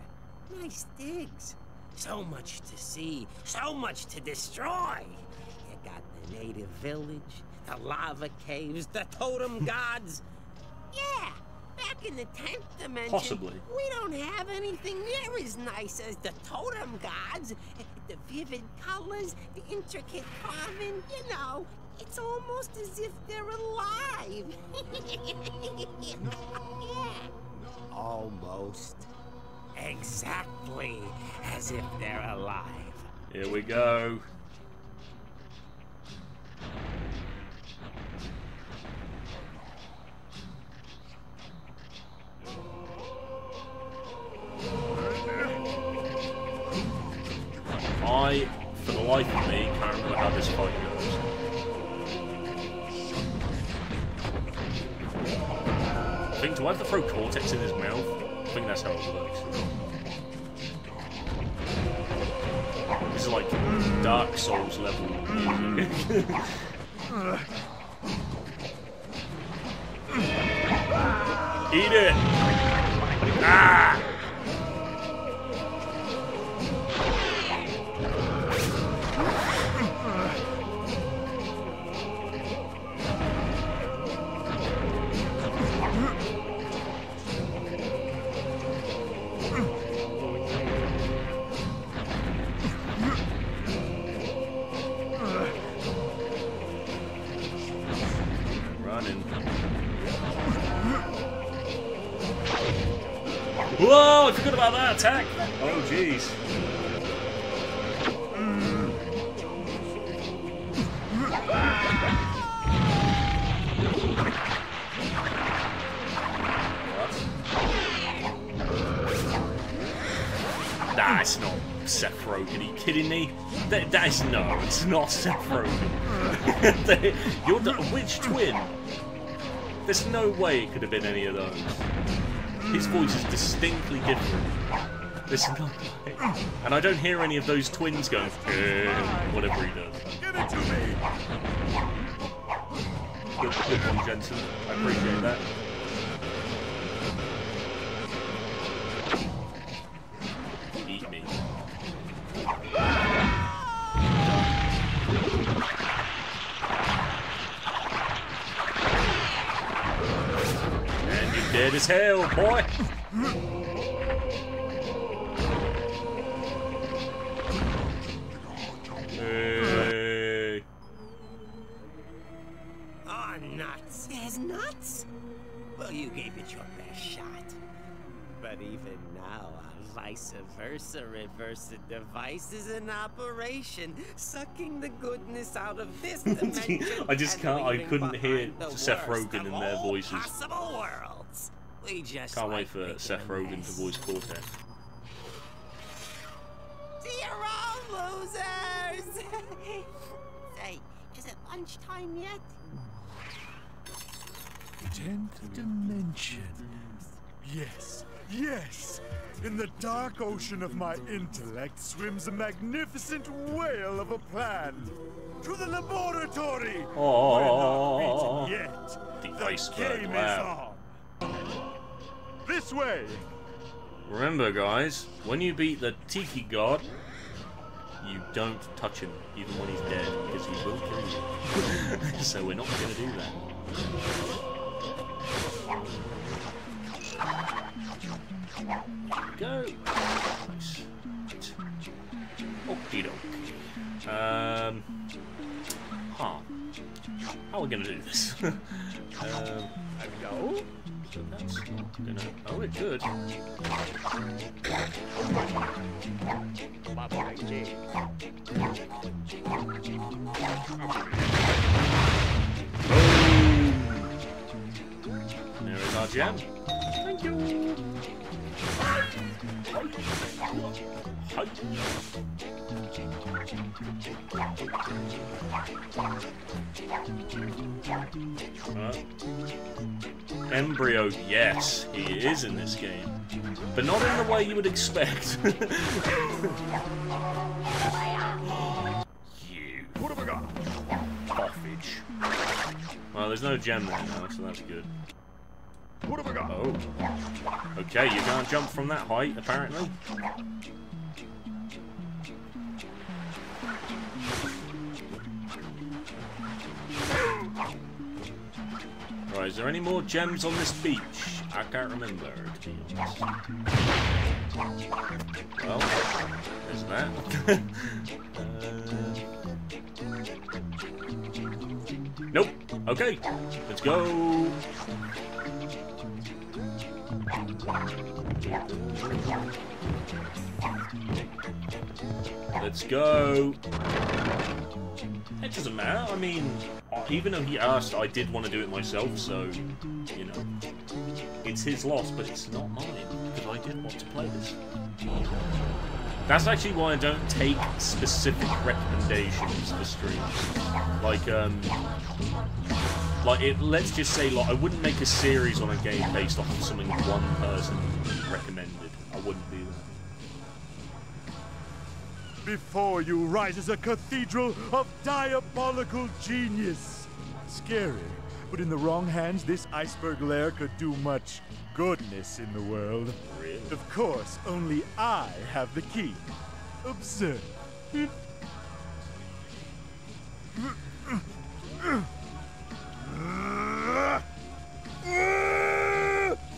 Speaker 4: Nice digs. So much to see, so much to destroy. You got the native village, the lava caves, the totem gods. Yeah, back in the 10th dimension,
Speaker 1: Possibly.
Speaker 4: we don't have anything near as nice as the totem gods. The vivid colors, the intricate carving, you know, it's almost as if they're alive. yeah. Almost. Exactly as if they're alive.
Speaker 1: Here we go. Is no, it's not Seth Rogen. You're the, which twin? There's no way it could have been any of those. His voice is distinctly different. There's no way. And I don't hear any of those twins going, "Eh," whatever he does.
Speaker 3: Give it to me!
Speaker 1: Good, good one, Jensen. I appreciate that. Boy. Hey.
Speaker 4: Oh, nuts. There's nuts? Well, you gave it your best shot. But even now, a vice versa reverse device is in operation, sucking the goodness out of this dimension.
Speaker 1: I just can't- I couldn't hear Seth Rogen in their voices.
Speaker 4: Possible worlds. We just
Speaker 1: Can't wait for Seth Rogen to voice Cortex.
Speaker 5: See you all, losers! Say, is it lunchtime yet?
Speaker 3: Tenth dimension. Yes, yes! In the dark ocean of my intellect swims a magnificent whale of a plan. To the laboratory!
Speaker 1: Oh.
Speaker 3: We're not beaten yet.
Speaker 1: The
Speaker 3: The
Speaker 1: iceberg
Speaker 3: game
Speaker 1: lab.
Speaker 3: is on. This way!
Speaker 1: Remember, guys, when you beat the Tiki God, you don't touch him, even when he's dead, because he will kill you. so we're not going to do that. Go. Nice. Okie dokie. Um. Huh. How are we gonna do this? um,
Speaker 3: There we go.
Speaker 1: So that's gonna. Oh, it could. There is our gem. Thank you. N. Brio, yes, he is in this game. But not in the way you would expect. you.
Speaker 3: What have I got?
Speaker 1: Boffage. Well, there's no gem there now, so that's good.
Speaker 3: What have I got?
Speaker 1: Oh. Okay, you can't jump from that height, apparently. Right, is there any more gems on this beach? I can't remember. Well, there's that. uh... Nope. Okay, let's go. Let's go. It doesn't matter. I mean, even though he asked, I did want to do it myself, so, you know. It's his loss, but it's not mine, because I did want to play this. That's actually why I don't take specific recommendations for streams. Like, um... Like, it, let's just say, like, I wouldn't make a series on a game based off of something one person recommended. I wouldn't do.
Speaker 3: Before you rises a cathedral of diabolical genius. Scary, but in the wrong hands, this iceberg lair could do much goodness in the world.
Speaker 1: Really?
Speaker 3: Of course, only I have the key. Observe.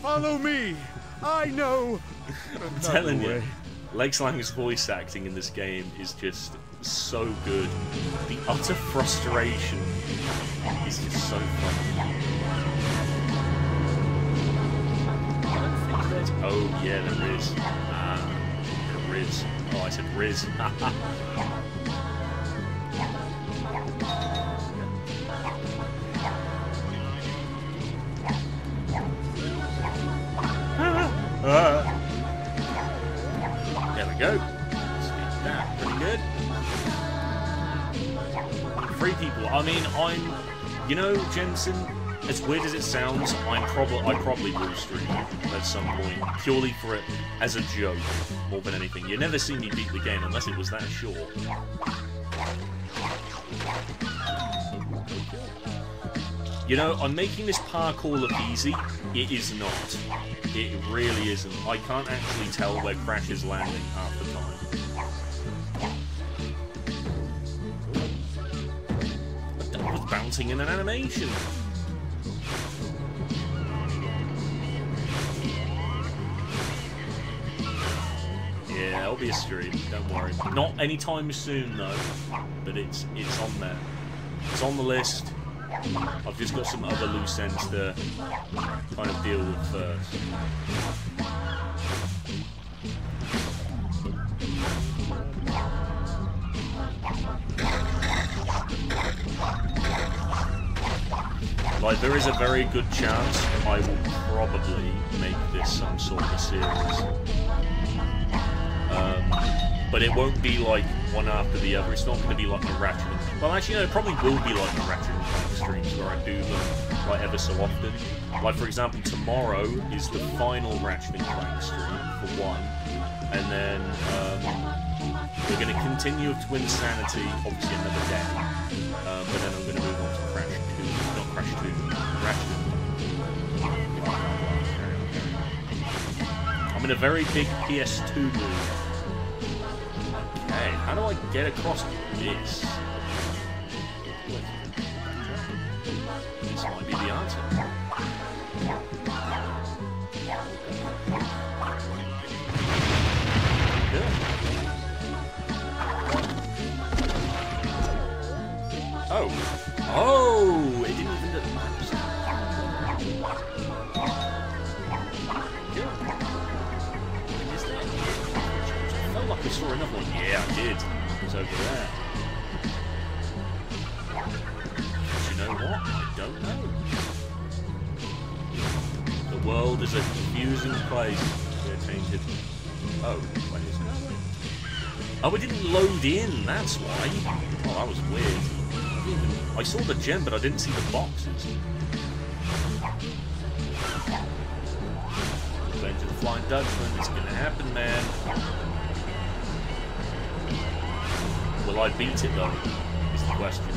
Speaker 3: Follow me. I know.
Speaker 1: I'm telling you, Lex Lang's voice acting in this game is just so good. The utter frustration is just so funny. Oh yeah, there is. Ah, there is. Oh, I said Riz. Ah. Go. Pretty good. Three people. I mean, I'm. You know, Jensen. As weird as it sounds, I'm probably I probably will stream at some point purely for it as a joke more than anything. You never see me beat the game unless it was that short. You know, I'm making this parkour look easy. It is not. It really isn't. I can't actually tell where Crash is landing half the time. That was bouncing in an animation. Yeah, there'll be a stream. Don't worry. Not anytime soon though, but it's it's on there. It's on the list. I've just got some other loose ends to kind of deal with first. Like, there is a very good chance I will probably make this some sort of series. Um, but it won't be like one after the other. It's not going to be like a Ratchet Well, actually, no, it probably will be like a Ratchet streams where I do them like ever so often. Like, for example, tomorrow is the final Ratchet and Clank stream for one, and then um, we're going to continue Twinsanity, obviously another day. Um, but then I'm going to move on to Crash 2, not Crash 2, Ratchet. I'm in a very big PS2 mood. Okay, how do I get across? This Oh! It didn't even do Is there? I felt like I saw another one. Yeah, I did. It was over there. But you know what? I don't know. The world is a confusing place. They're tainted. Oh, wait, is it? Oh, it didn't load in, that's why. Oh, that was weird. I, saw the gem, but I didn't see the boxes. Going to the Flying Dutchman, it's gonna happen, man. Will I beat it, though? Is the question.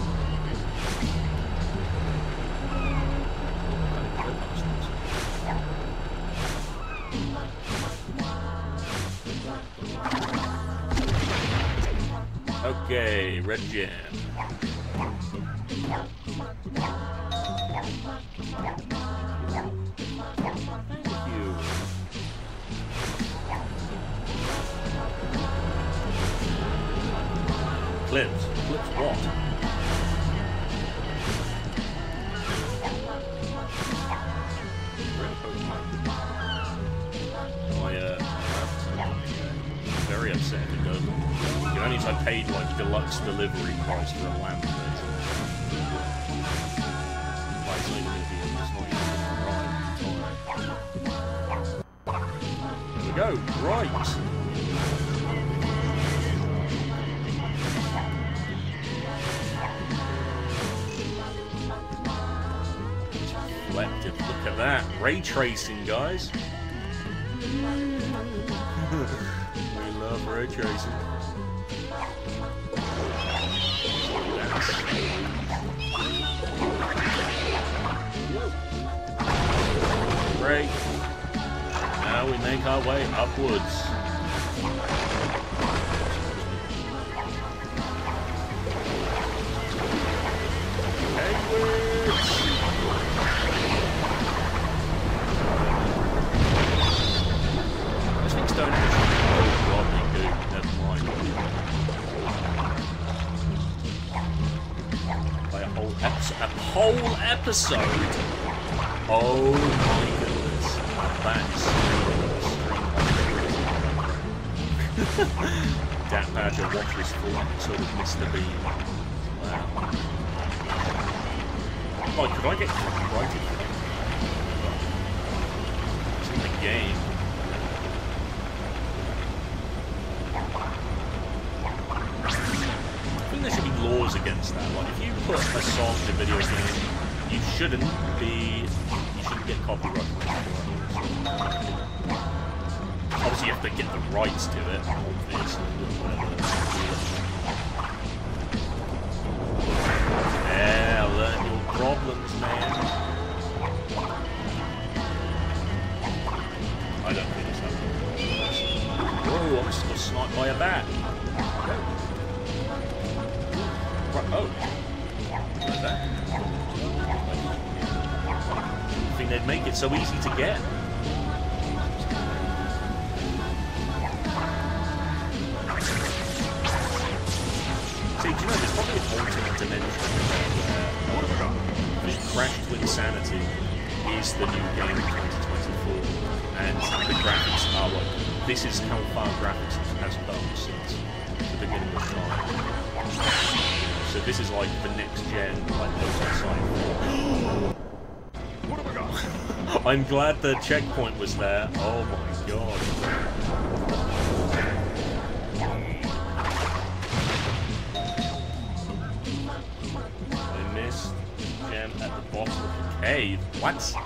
Speaker 1: Okay, red jam. Deluxe delivery price for a lamp. go. Right. Reflective. Look at that. Ray tracing, guys. we love ray tracing. Great. Now we make our way upwards. Upwards. Whole episode. Oh my goodness. That's Dat Badger watch this full episode of Mr. Bean. Wow. Oh, could I get copyrighted for? It's in the game. Put a song in video game, you shouldn't be, you shouldn't get copyright. Obviously, you have to get the rights to it, obviously. Glad the checkpoint was there. Oh my god. I missed gem at the bottom of the cave. What?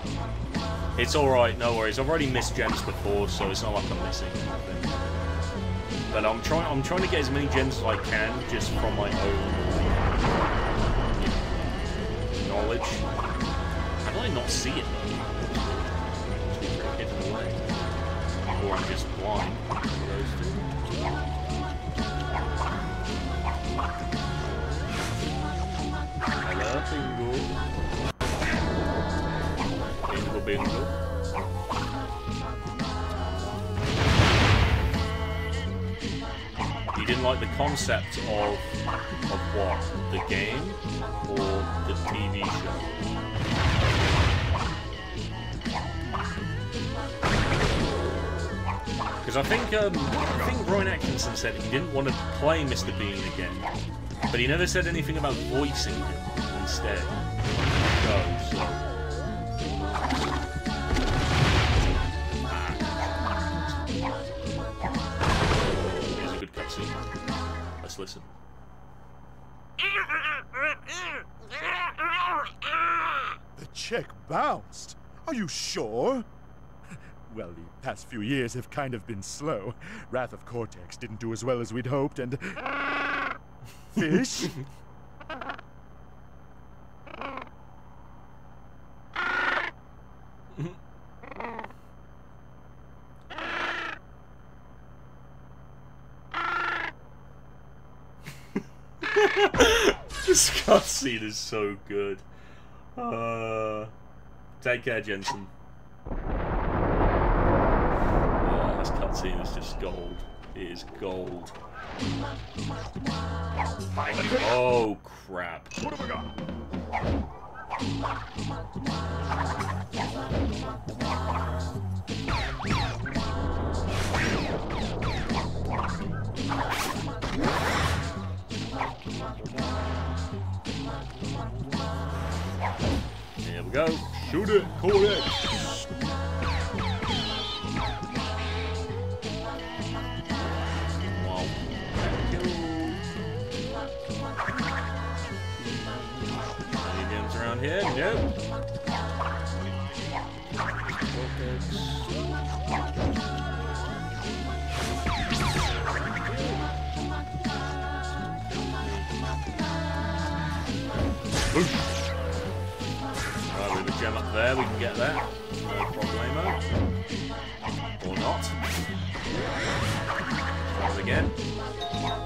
Speaker 1: It's alright, no worries. I've already missed gems before, so it's not like I'm missing anything. But I'm trying I'm trying to get as many gems as I can just from my own knowledge. How do I not see it though? Um, I think Rowan Atkinson said he didn't want to play Mr. Bean again, but he never said anything about voicing him instead. So, so. Here's a good cutscene. Let's listen.
Speaker 3: The check bounced. Are you sure? Well, the past few years have kind of been slow. Wrath of Cortex didn't do as well as we'd hoped, and. Fish?
Speaker 1: This cutscene is so good. Uh, take care, Jensen. Cutscene is just gold. It is gold. Oh crap!
Speaker 3: What have I got?
Speaker 1: Here we go. Shoot it, Cortex. Wow. Games here? Nope. Right, we have a gem up there, we can get that. No problemo. Or not. Try it again.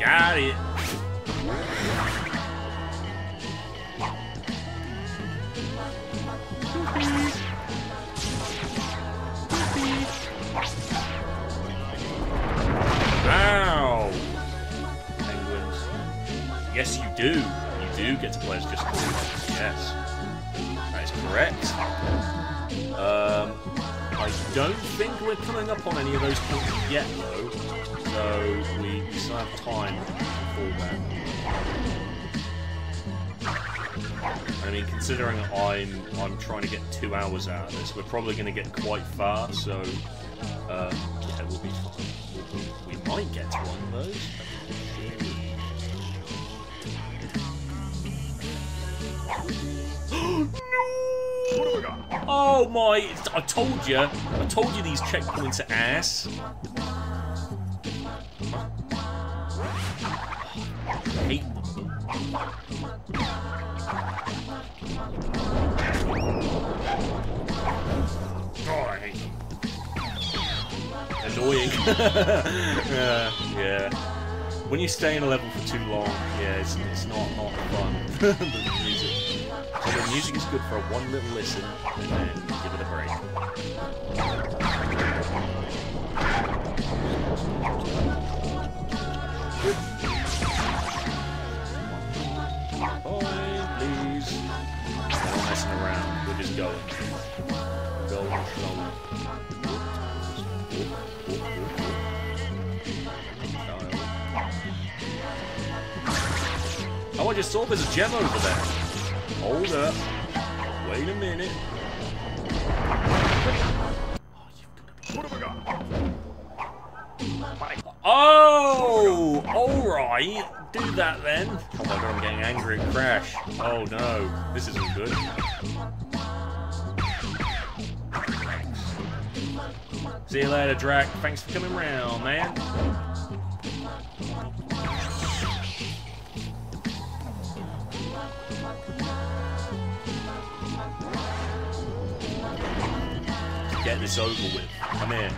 Speaker 1: Got it! Ow! Penguins. Yes, you do. You do get to play as just Yes. That is correct. Um, I don't think we're coming up on any of those points yet, though. So we, still have time for that. I mean, considering I'm I'm trying to get two hours out of this, we're probably going to get quite far. So um, yeah, we'll be fine. We, we might get one of those.
Speaker 3: Got?
Speaker 1: Oh my! I told you. I told you these checkpoints are ass. I hate them. Oh. Annoying. yeah, yeah. When you stay in a level for too long, yeah, it's, it's not not fun. the music. So the music is good for a one little listen, and then give it a break. Boy, please. We're messing around. We're just going. Going slowly. Oh, I just saw there's a gem over there. Hold up. Wait a minute. Oh! Alright. Do that then. Oh my god, I'm getting angry at Crash. Oh no. This isn't good. See you later, Drac. Thanks for coming round, man. Get this over with. Come in.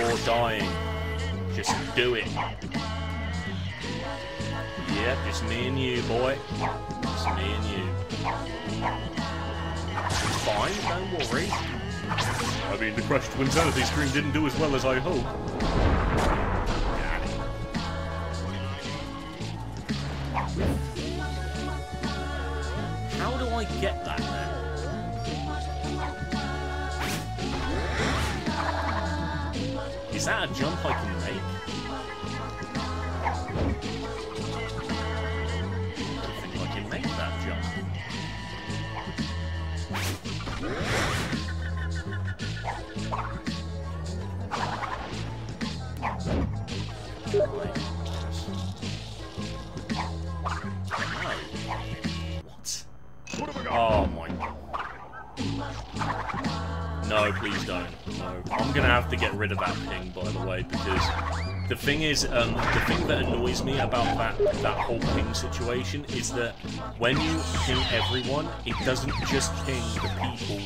Speaker 1: No more dying. Just do it. Yep, just me and you, boy. Just me and you. It's fine, don't worry. I mean, the Crash Twinsanity stream didn't do as well as I hoped. How do I get that then? Is that a jump I can make? I think I can make that jump. What? Oh my. No, please don't. I'm gonna have to get rid of that ping, by the way, because the thing is, um, the thing that annoys me about that that whole ping situation is that when you ping everyone, it doesn't just ping the people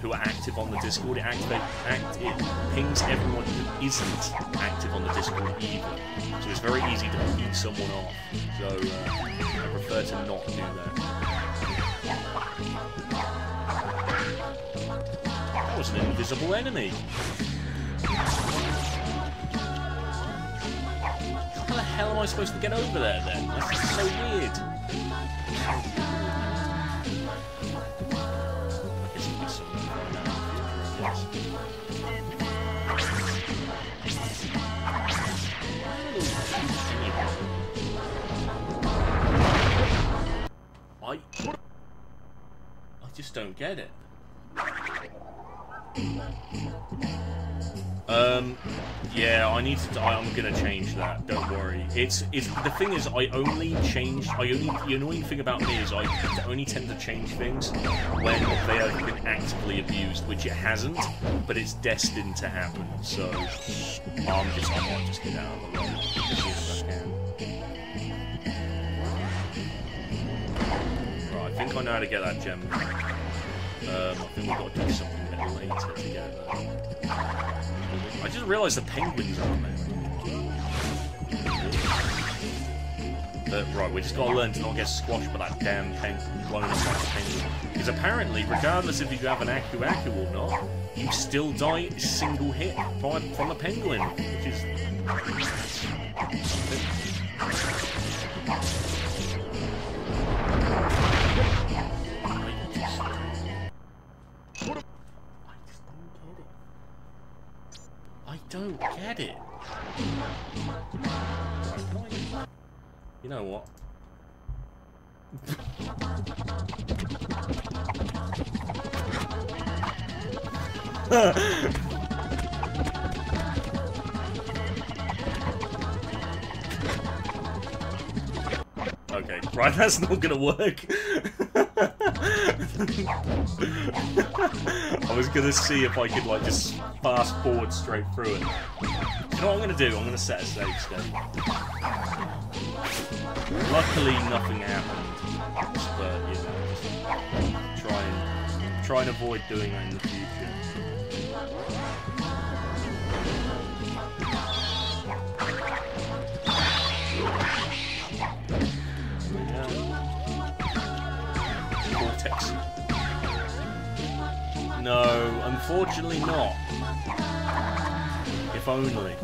Speaker 1: who are active on the Discord. It activate, act, it pings everyone who isn't active on the Discord either. So it's very easy to ping someone off. So uh, I prefer to not do that. Was an invisible enemy. How the hell am I supposed to get over there then? That's so weird. I... I just don't get it. Um, yeah, I need to. I'm gonna change that. Don't worry. It's it's the thing is, I only change. I only the annoying thing about me is I only tend to change things when they have been actively abused, which it hasn't, but it's destined to happen. So I'm just I might just get out of the way. Right, I think I know how to get that gem. Um, I think we've got to do something later. I just realised the penguins are on there. Right, we just gotta learn to not get squashed by that damn penguin. Because apparently, regardless if you have an Aku Aku or not, you still die single hit from a penguin, which is... get it. You know what? Right, that's not gonna work. I was gonna see if I could like just fast forward straight through it. You know what I'm gonna do? I'm gonna set a save state. Luckily, nothing happened, but you know, try and try and avoid doing that in the future. No, unfortunately not. If only.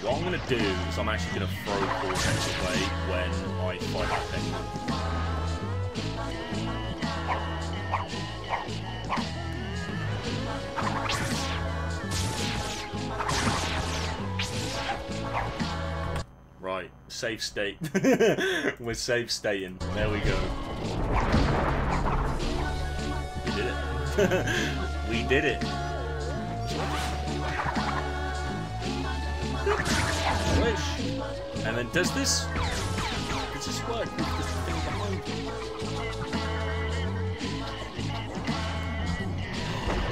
Speaker 1: What I'm gonna do is I'm actually gonna throw Cortex away when I fight that penguin. Safe state. We're safe staying. There we go. We did it. we did it. Wish. And then does this does this work?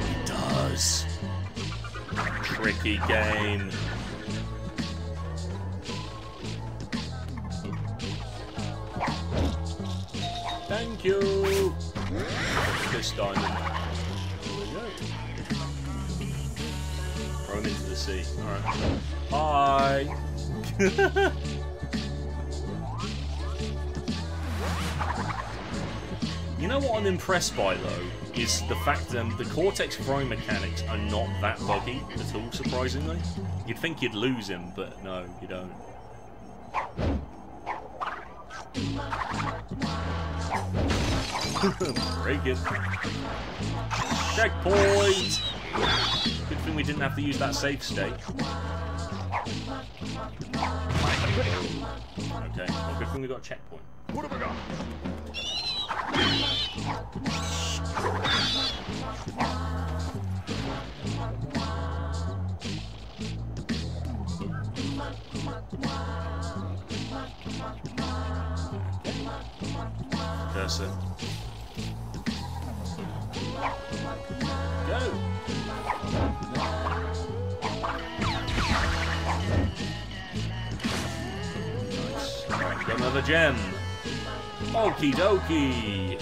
Speaker 1: It does. Tricky game. Thank you. This diamond. There. Throw him into the sea. Alright. Bye! You know what I'm impressed by though is the fact that um, the Cortex Prime mechanics are not that buggy at all. Surprisingly, you'd think you'd lose him, but no, you don't. Break it. Checkpoint! Good thing we didn't have to use that safe state. Okay, well, good thing we got a checkpoint.
Speaker 6: What have I got?
Speaker 1: Cursor. Go! Nice. Got another gem. Okie dokie.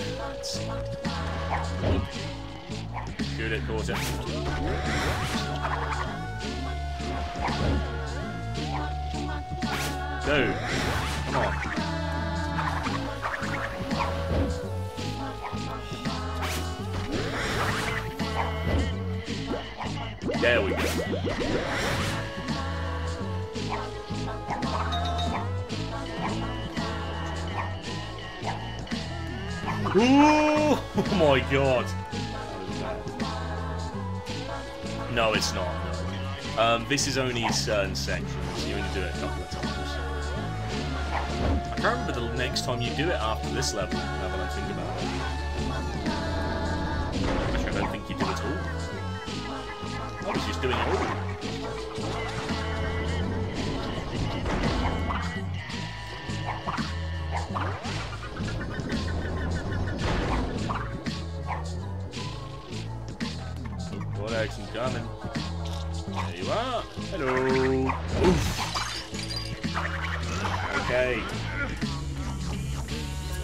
Speaker 1: Shoot it, Cortex. Dude, come on. There we go. Ooh, oh my god. No, it's not. No. Um, this is only certain sections. You only do it a couple of times. I can't remember the next time you do it after this level, now that I think about it. Just doing it. Cortex, coming. There you are. Hello. Oof. Okay.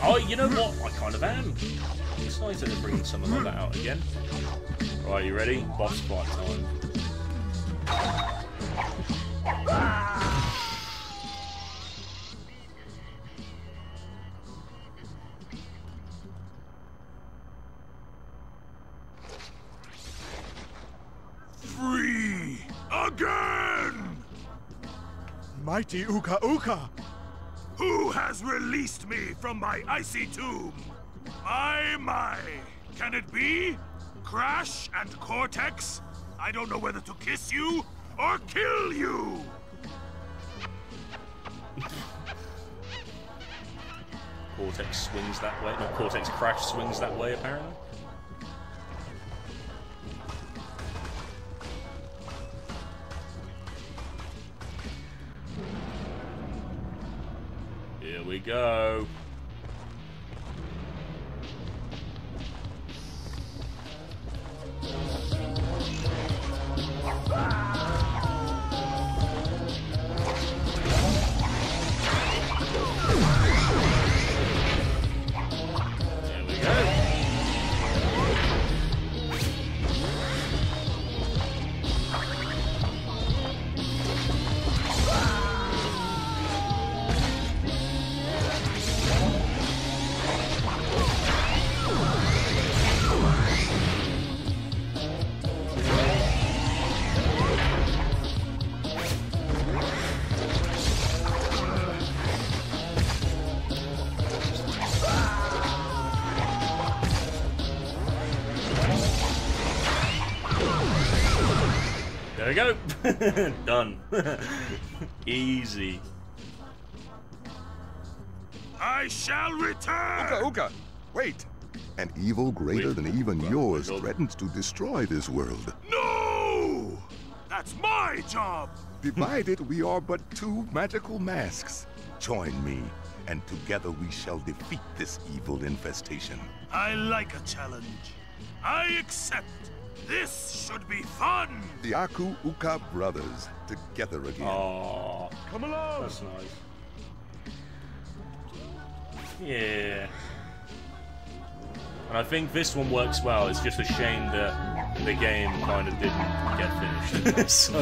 Speaker 1: Oh, you know what? I kind of am. Excited to bring some of that out again. Right, you ready? Boss fight time.
Speaker 6: Mighty Uka Uka! Who has released me from my icy tomb? My, my. Can it be? Crash and Cortex? I don't know whether to kiss you or kill you!
Speaker 1: Cortex swings that way. Not Cortex Crash swings that way, apparently. Here we go. Here Done. Easy.
Speaker 6: I shall return!
Speaker 2: Uka Uka! Wait! An evil greater
Speaker 1: Wait.
Speaker 2: than even
Speaker 1: Well,
Speaker 2: yours
Speaker 1: well-
Speaker 2: threatens to destroy this world.
Speaker 6: No! That's my job!
Speaker 2: Divided, we are but two magical masks. Join me, and together we shall defeat this evil infestation.
Speaker 6: I like a challenge. I accept. This should be fun!
Speaker 2: The Aku Uka brothers, together again.
Speaker 1: Oh,
Speaker 6: Come along!
Speaker 1: that's nice. Yeah. And I think this one works well. It's just a shame that the game kind of didn't get finished. so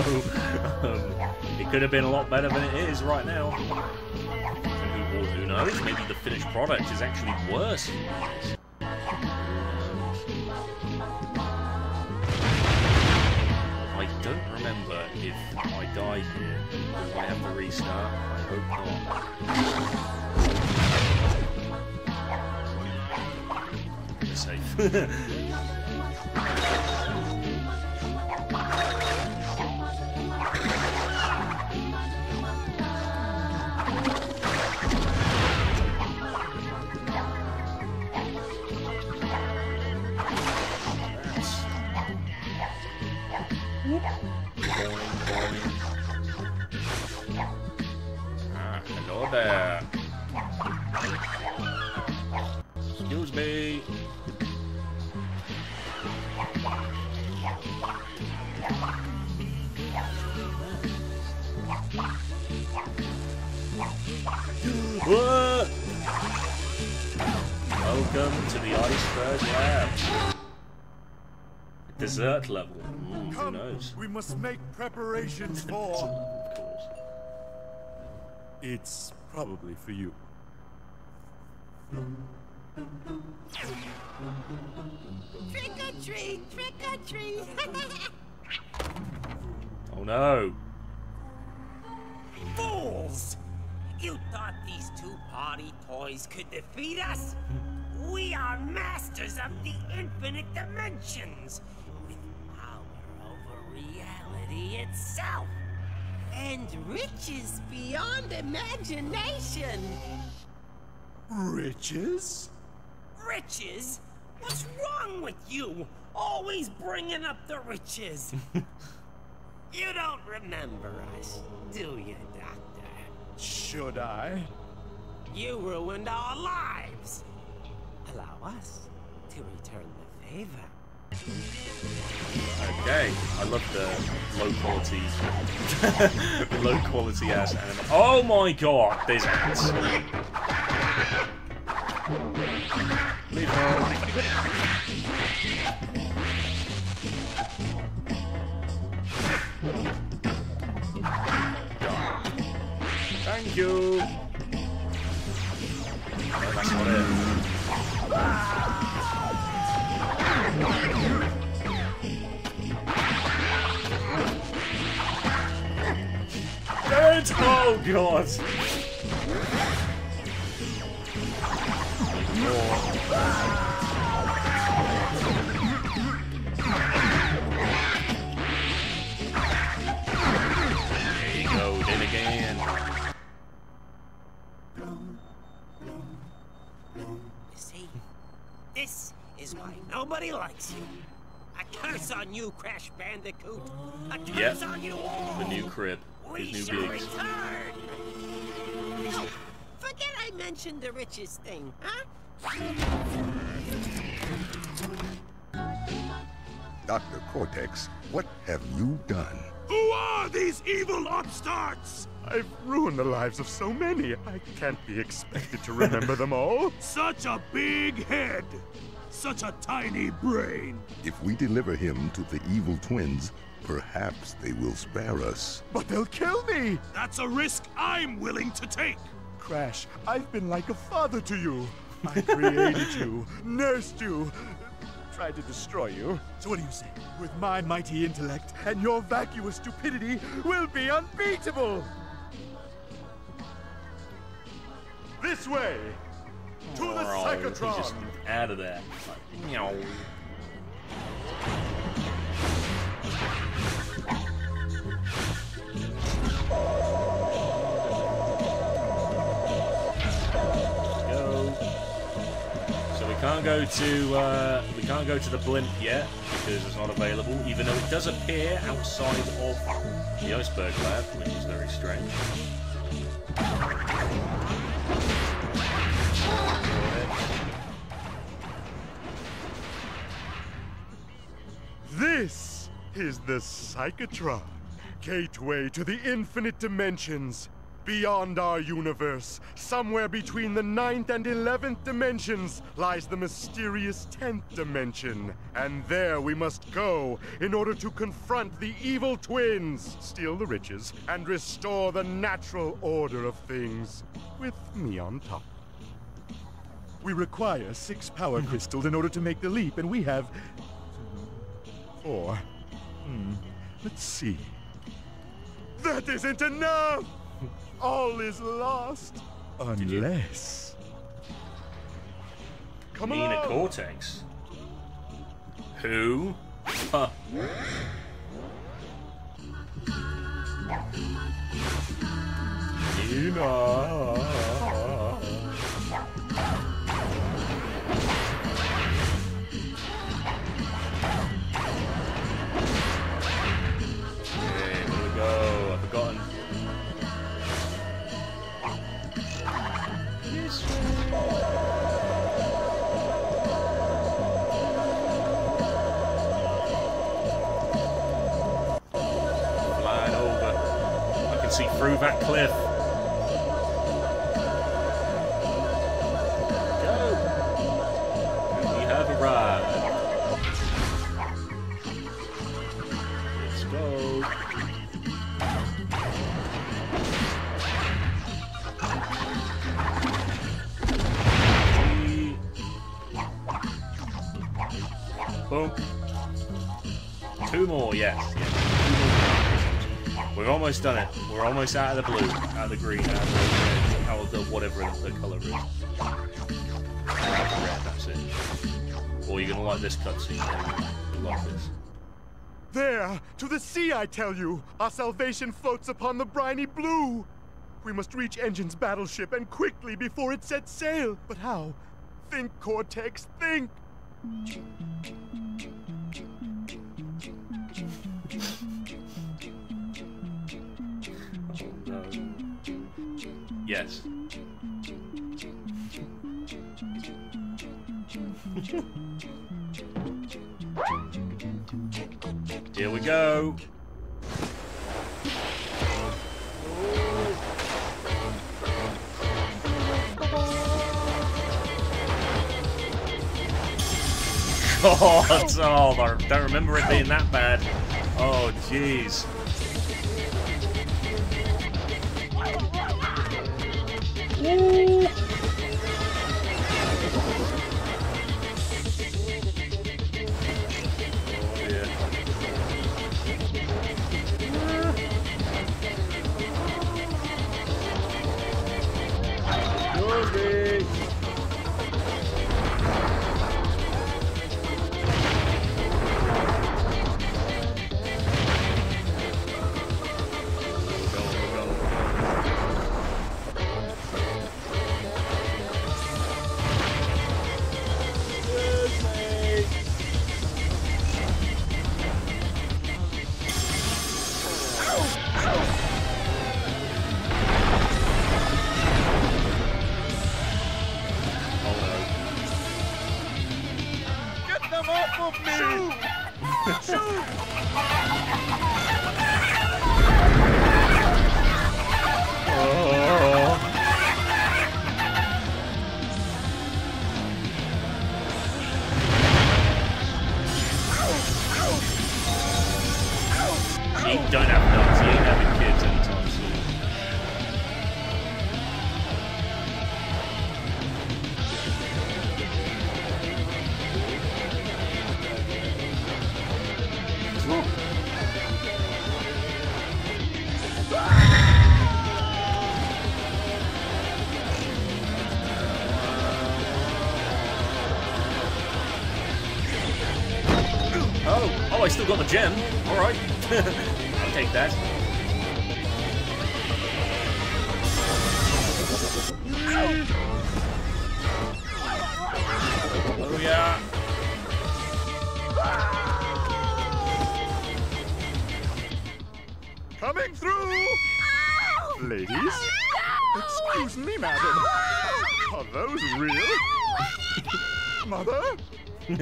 Speaker 1: um, it could have been a lot better than it is right now. Who, who knows? Maybe the finished product is actually worse. If I die here. Do I have to restart? I hope not. We're safe. there. Excuse me. What? Welcome to the Iceberg Lab. Dessert level. Mm, who
Speaker 3: Come,
Speaker 1: knows?
Speaker 3: we must make preparations for.
Speaker 1: Of course.
Speaker 3: It's probably for you.
Speaker 5: Trick or treat, trick or treat.
Speaker 1: Oh no.
Speaker 4: Fools! You thought these two party toys could defeat us? We are masters of the infinite dimensions, with power over reality itself.
Speaker 5: And riches beyond imagination.
Speaker 3: Riches?
Speaker 4: Riches? What's wrong with you? Always bringing up the riches. you don't remember us, do you, Doctor?
Speaker 3: Should I?
Speaker 4: You ruined our lives. Allow us to return the favor.
Speaker 1: Okay, I love the low quality, low quality ass anime. Oh my god, there's ants. Thank you. No, that's not it. Oh,
Speaker 4: see, this is why nobody likes you. A curse on you, Crash Bandicoot. A curse
Speaker 1: Yep.
Speaker 4: on you all.
Speaker 1: The new crib,
Speaker 4: We
Speaker 1: his
Speaker 4: shall
Speaker 1: new gigs.
Speaker 4: return.
Speaker 5: Oh, forget I mentioned the riches thing, huh?
Speaker 2: Dr. Cortex, what have you done?
Speaker 3: Who are these evil upstarts? I've ruined the lives of so many. I can't be expected to remember them all.
Speaker 6: Such a big head! Such a tiny brain!
Speaker 2: If we deliver him to the evil twins, perhaps they will spare us.
Speaker 3: But they'll kill me!
Speaker 6: That's a risk I'm willing to take!
Speaker 3: Crash, I've been like a father to you. I created you, nursed you, tried to destroy you. So what do you say? With my mighty intellect and your vacuous stupidity, we'll be unbeatable! This way! To the
Speaker 1: Oh, he's
Speaker 3: Psychotron!
Speaker 1: just out of there. Like, can't go to uh, we can't go to the blimp yet because it's not available. Even though it does appear outside of the iceberg lab, which is very strange.
Speaker 3: This is the Psychotron, gateway to the infinite dimensions. Beyond our universe, somewhere between the ninth and eleventh dimensions, lies the mysterious tenth dimension. And there we must go in order to confront the evil twins, steal the riches, and restore the natural order of things. With me on top. We require six power crystals in order to make the leap, and we have... four. Hmm. Let's see. That isn't enough! All is lost. Unless... Come
Speaker 1: Mina
Speaker 3: along!
Speaker 1: Cortex. Who? Huh. Okay, through that cliff. Almost done it. We're almost out of the blue, out of the green, out of the red, out of the whatever the colour is. Red, that's it. Or you're gonna like this cutscene. like this.
Speaker 3: There, to the sea, I tell you! Our salvation floats upon the briny blue! We must reach N. Gin's battleship and quickly before it sets sail. But how? Think, Cortex, think!
Speaker 1: Yes. Here we go. God, oh, I don't remember it being that bad. Oh, jeez. Woo.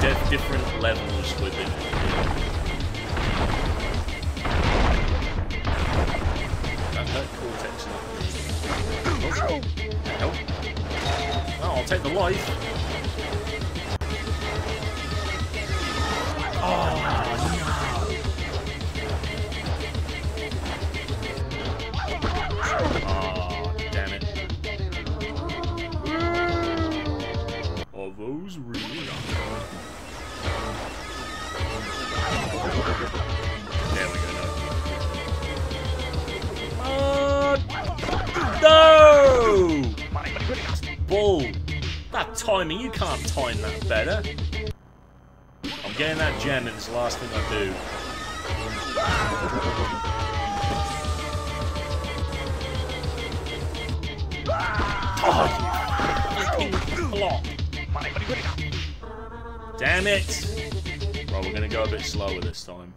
Speaker 1: There are, there are di- different levels with it. That hurt Cortex not me. Oh. Oh, I'll take the life. Oh, There we go, no. Uh, no! That timing, you can't time that better. I'm getting that gem if it's the last thing I do. Oh. Damn it! We're gonna go a bit slower this time.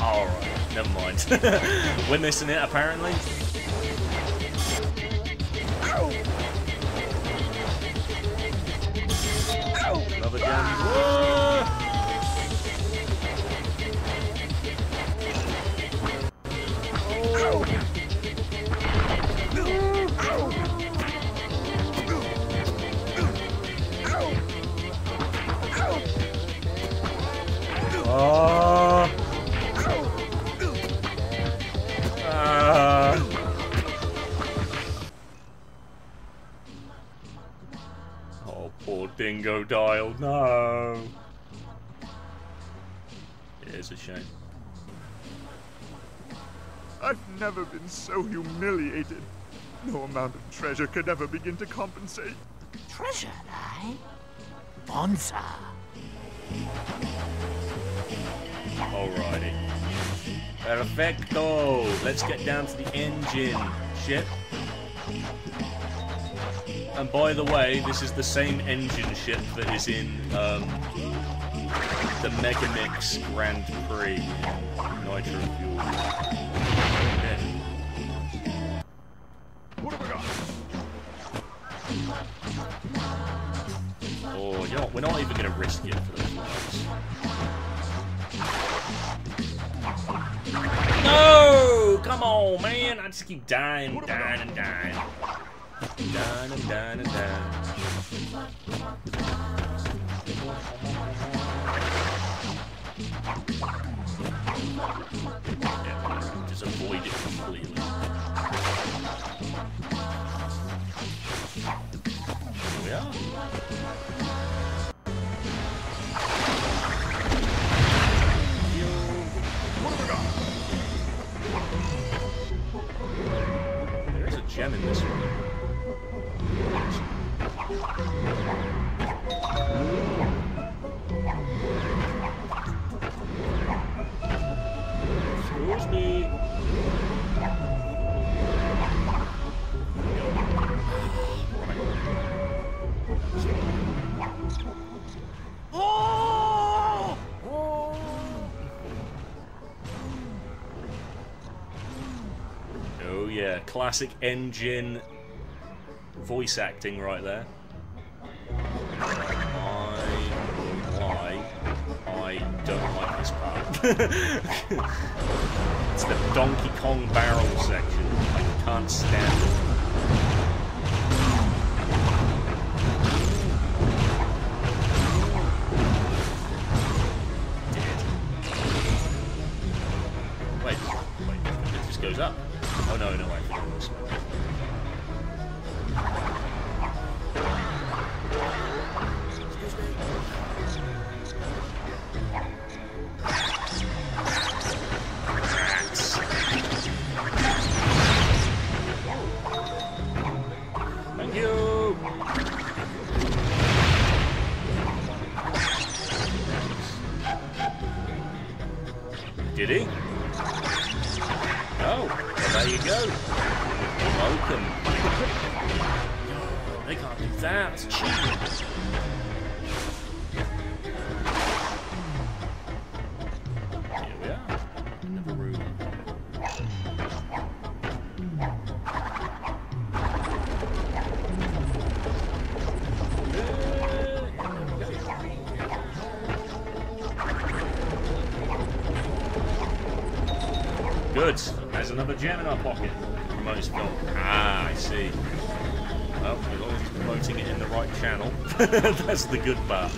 Speaker 1: Alright, never mind. We're missing it apparently. Another gem. Whoa!
Speaker 3: Been so humiliated. No amount of treasure could ever begin to compensate.
Speaker 4: Treasure, eh? Bonza.
Speaker 1: Alrighty. Perfecto. Let's get down to the N. Gin ship. And by the way, this is the same N. Gin ship that is in um, the Megamix Grand Prix Nitro Fuel.
Speaker 3: What have we got?
Speaker 1: Oh, you know, what, we're not even going to risk it for those lives. No! Come on, man! I just keep dying, dying, and dying. Dying and dying and dying. Yeah, gem in this one. Excuse me. Classic N. Gin voice acting right there. I why I don't like this part. it's the Donkey Kong barrel section. I can't stand it. That's the good part.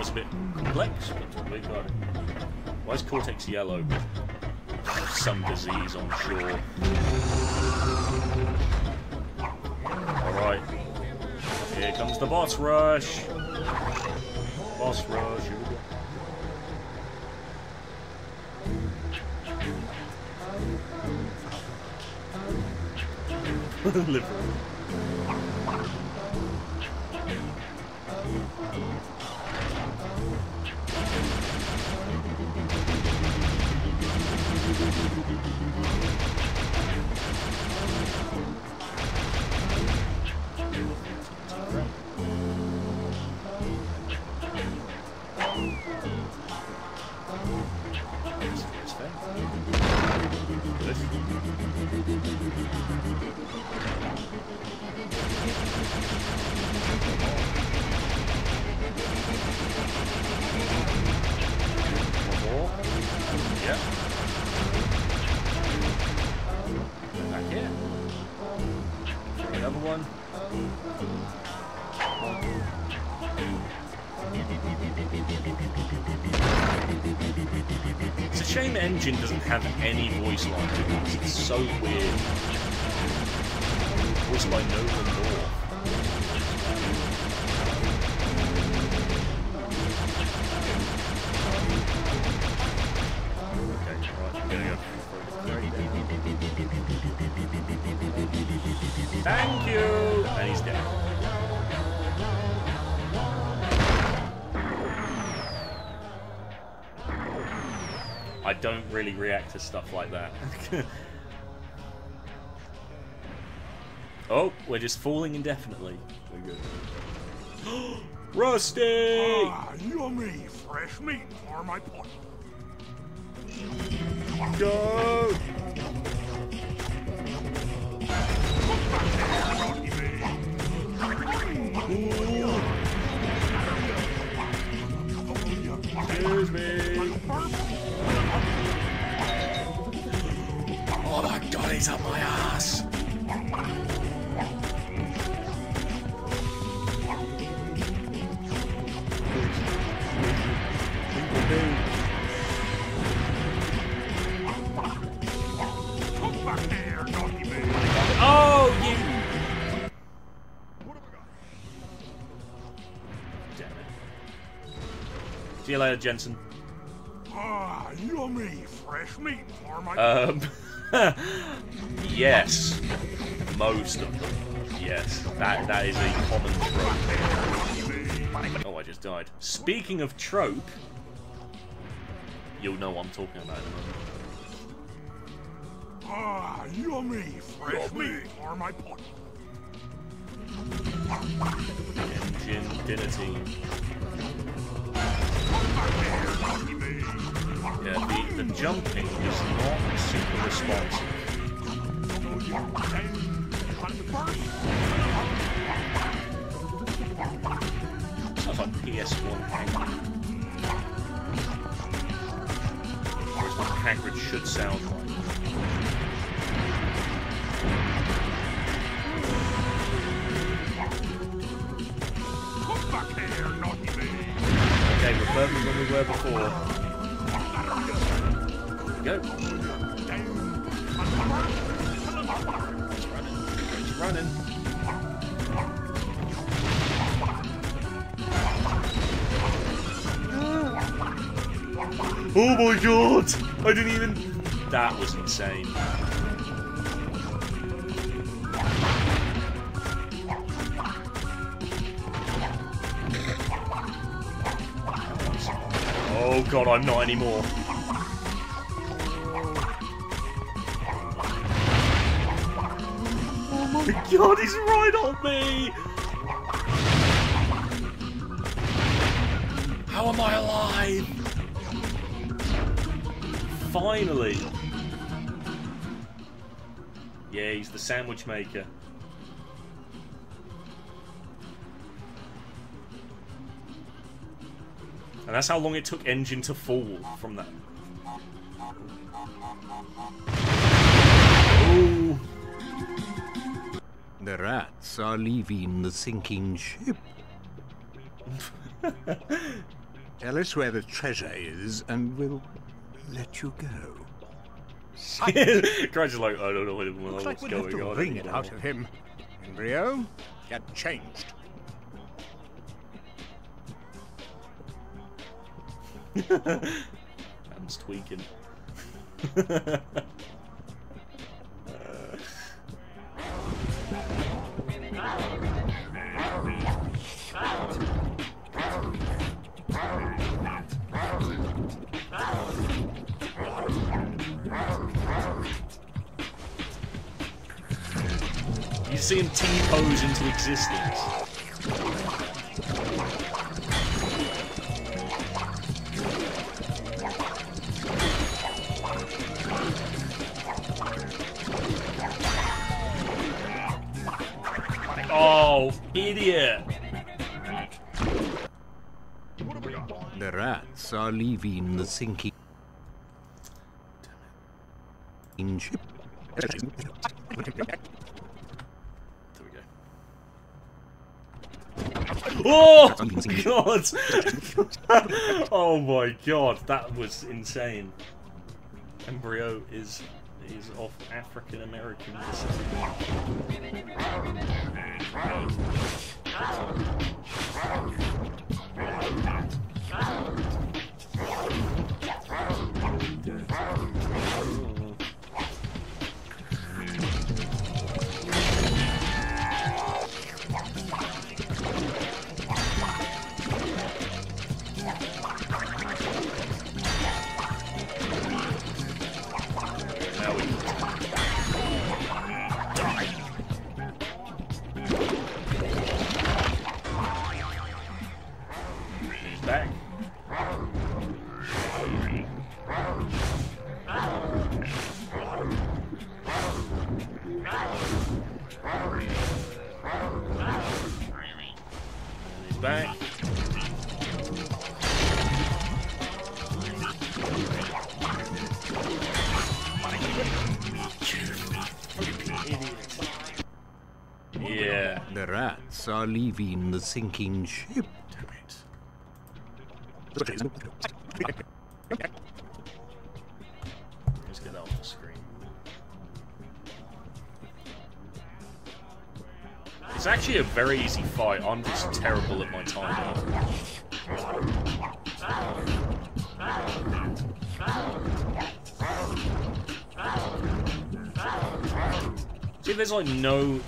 Speaker 1: was a bit complex, but we got it. Why is Cortex yellow? Some disease, I'm sure. Alright. Here comes the boss rush. Boss rush. Liver. any voice line it. It's so weird. we're just falling indefinitely. Rusty!
Speaker 6: Ah, yummy! Fresh meat for my pot.
Speaker 1: Go! Later, Jensen.
Speaker 6: Ah, yummy. Fresh meat for my...
Speaker 1: Um, yes, most of them. Yes, that that is a common trope. Oh, I just died. Speaking of trope, you'll know what I'm talking about in a moment.
Speaker 6: Ah, yummy. Fresh meat for my pot.
Speaker 1: Engine dinner team. Jumping is not a super responsive. Sounds like PS1 Hagrid. That's what Hagrid should sound like.
Speaker 6: Come back here, naughty me.
Speaker 1: Okay, we're perfect when we were before. Oh my god! I didn't even. That was insane. Oh god, I'm not anymore. Oh my god, he's right on me! Finally! Yeah, he's the sandwich maker. And that's how long it took N. Gin to fall from that. Oh!
Speaker 7: The rats are leaving the sinking ship. Tell us where the treasure is, and we'll let you go.
Speaker 1: Crash is like, I don't know what,
Speaker 7: Looks
Speaker 1: what's
Speaker 7: like we'll
Speaker 1: going
Speaker 7: have to
Speaker 1: on.
Speaker 7: wring it out of him. N. Brio, get changed.
Speaker 1: Ham's tweaking. You see him T-pose into existence. Oh, idiot!
Speaker 7: The rats are leaving the sinking ship.
Speaker 1: There we go. Oh god! oh my god, that was insane. N. Brio is is of African American descent.
Speaker 7: Are leaving the sinking ship.
Speaker 1: Damn it. Get off the screen. It's actually a very easy fight. I'm just terrible at my timing. See, there's like no.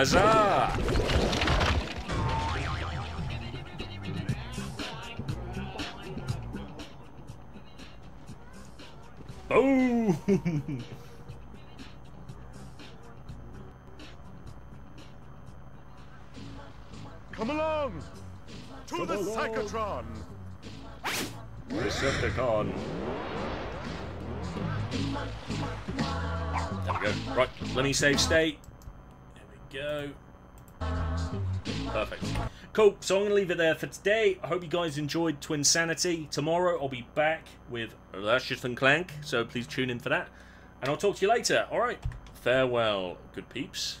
Speaker 1: Huzzah! Boom!
Speaker 3: Come along! To the
Speaker 1: along.
Speaker 3: Psychetron!
Speaker 1: Recepticon. There we go. Right, let me save state. Go. Perfect. Cool, so I'm going to leave it there for today. I hope you guys enjoyed Twinsanity. Tomorrow I'll be back with Ratchet and Clank, so please tune in for that. And I'll talk to you later. Alright, farewell, good peeps.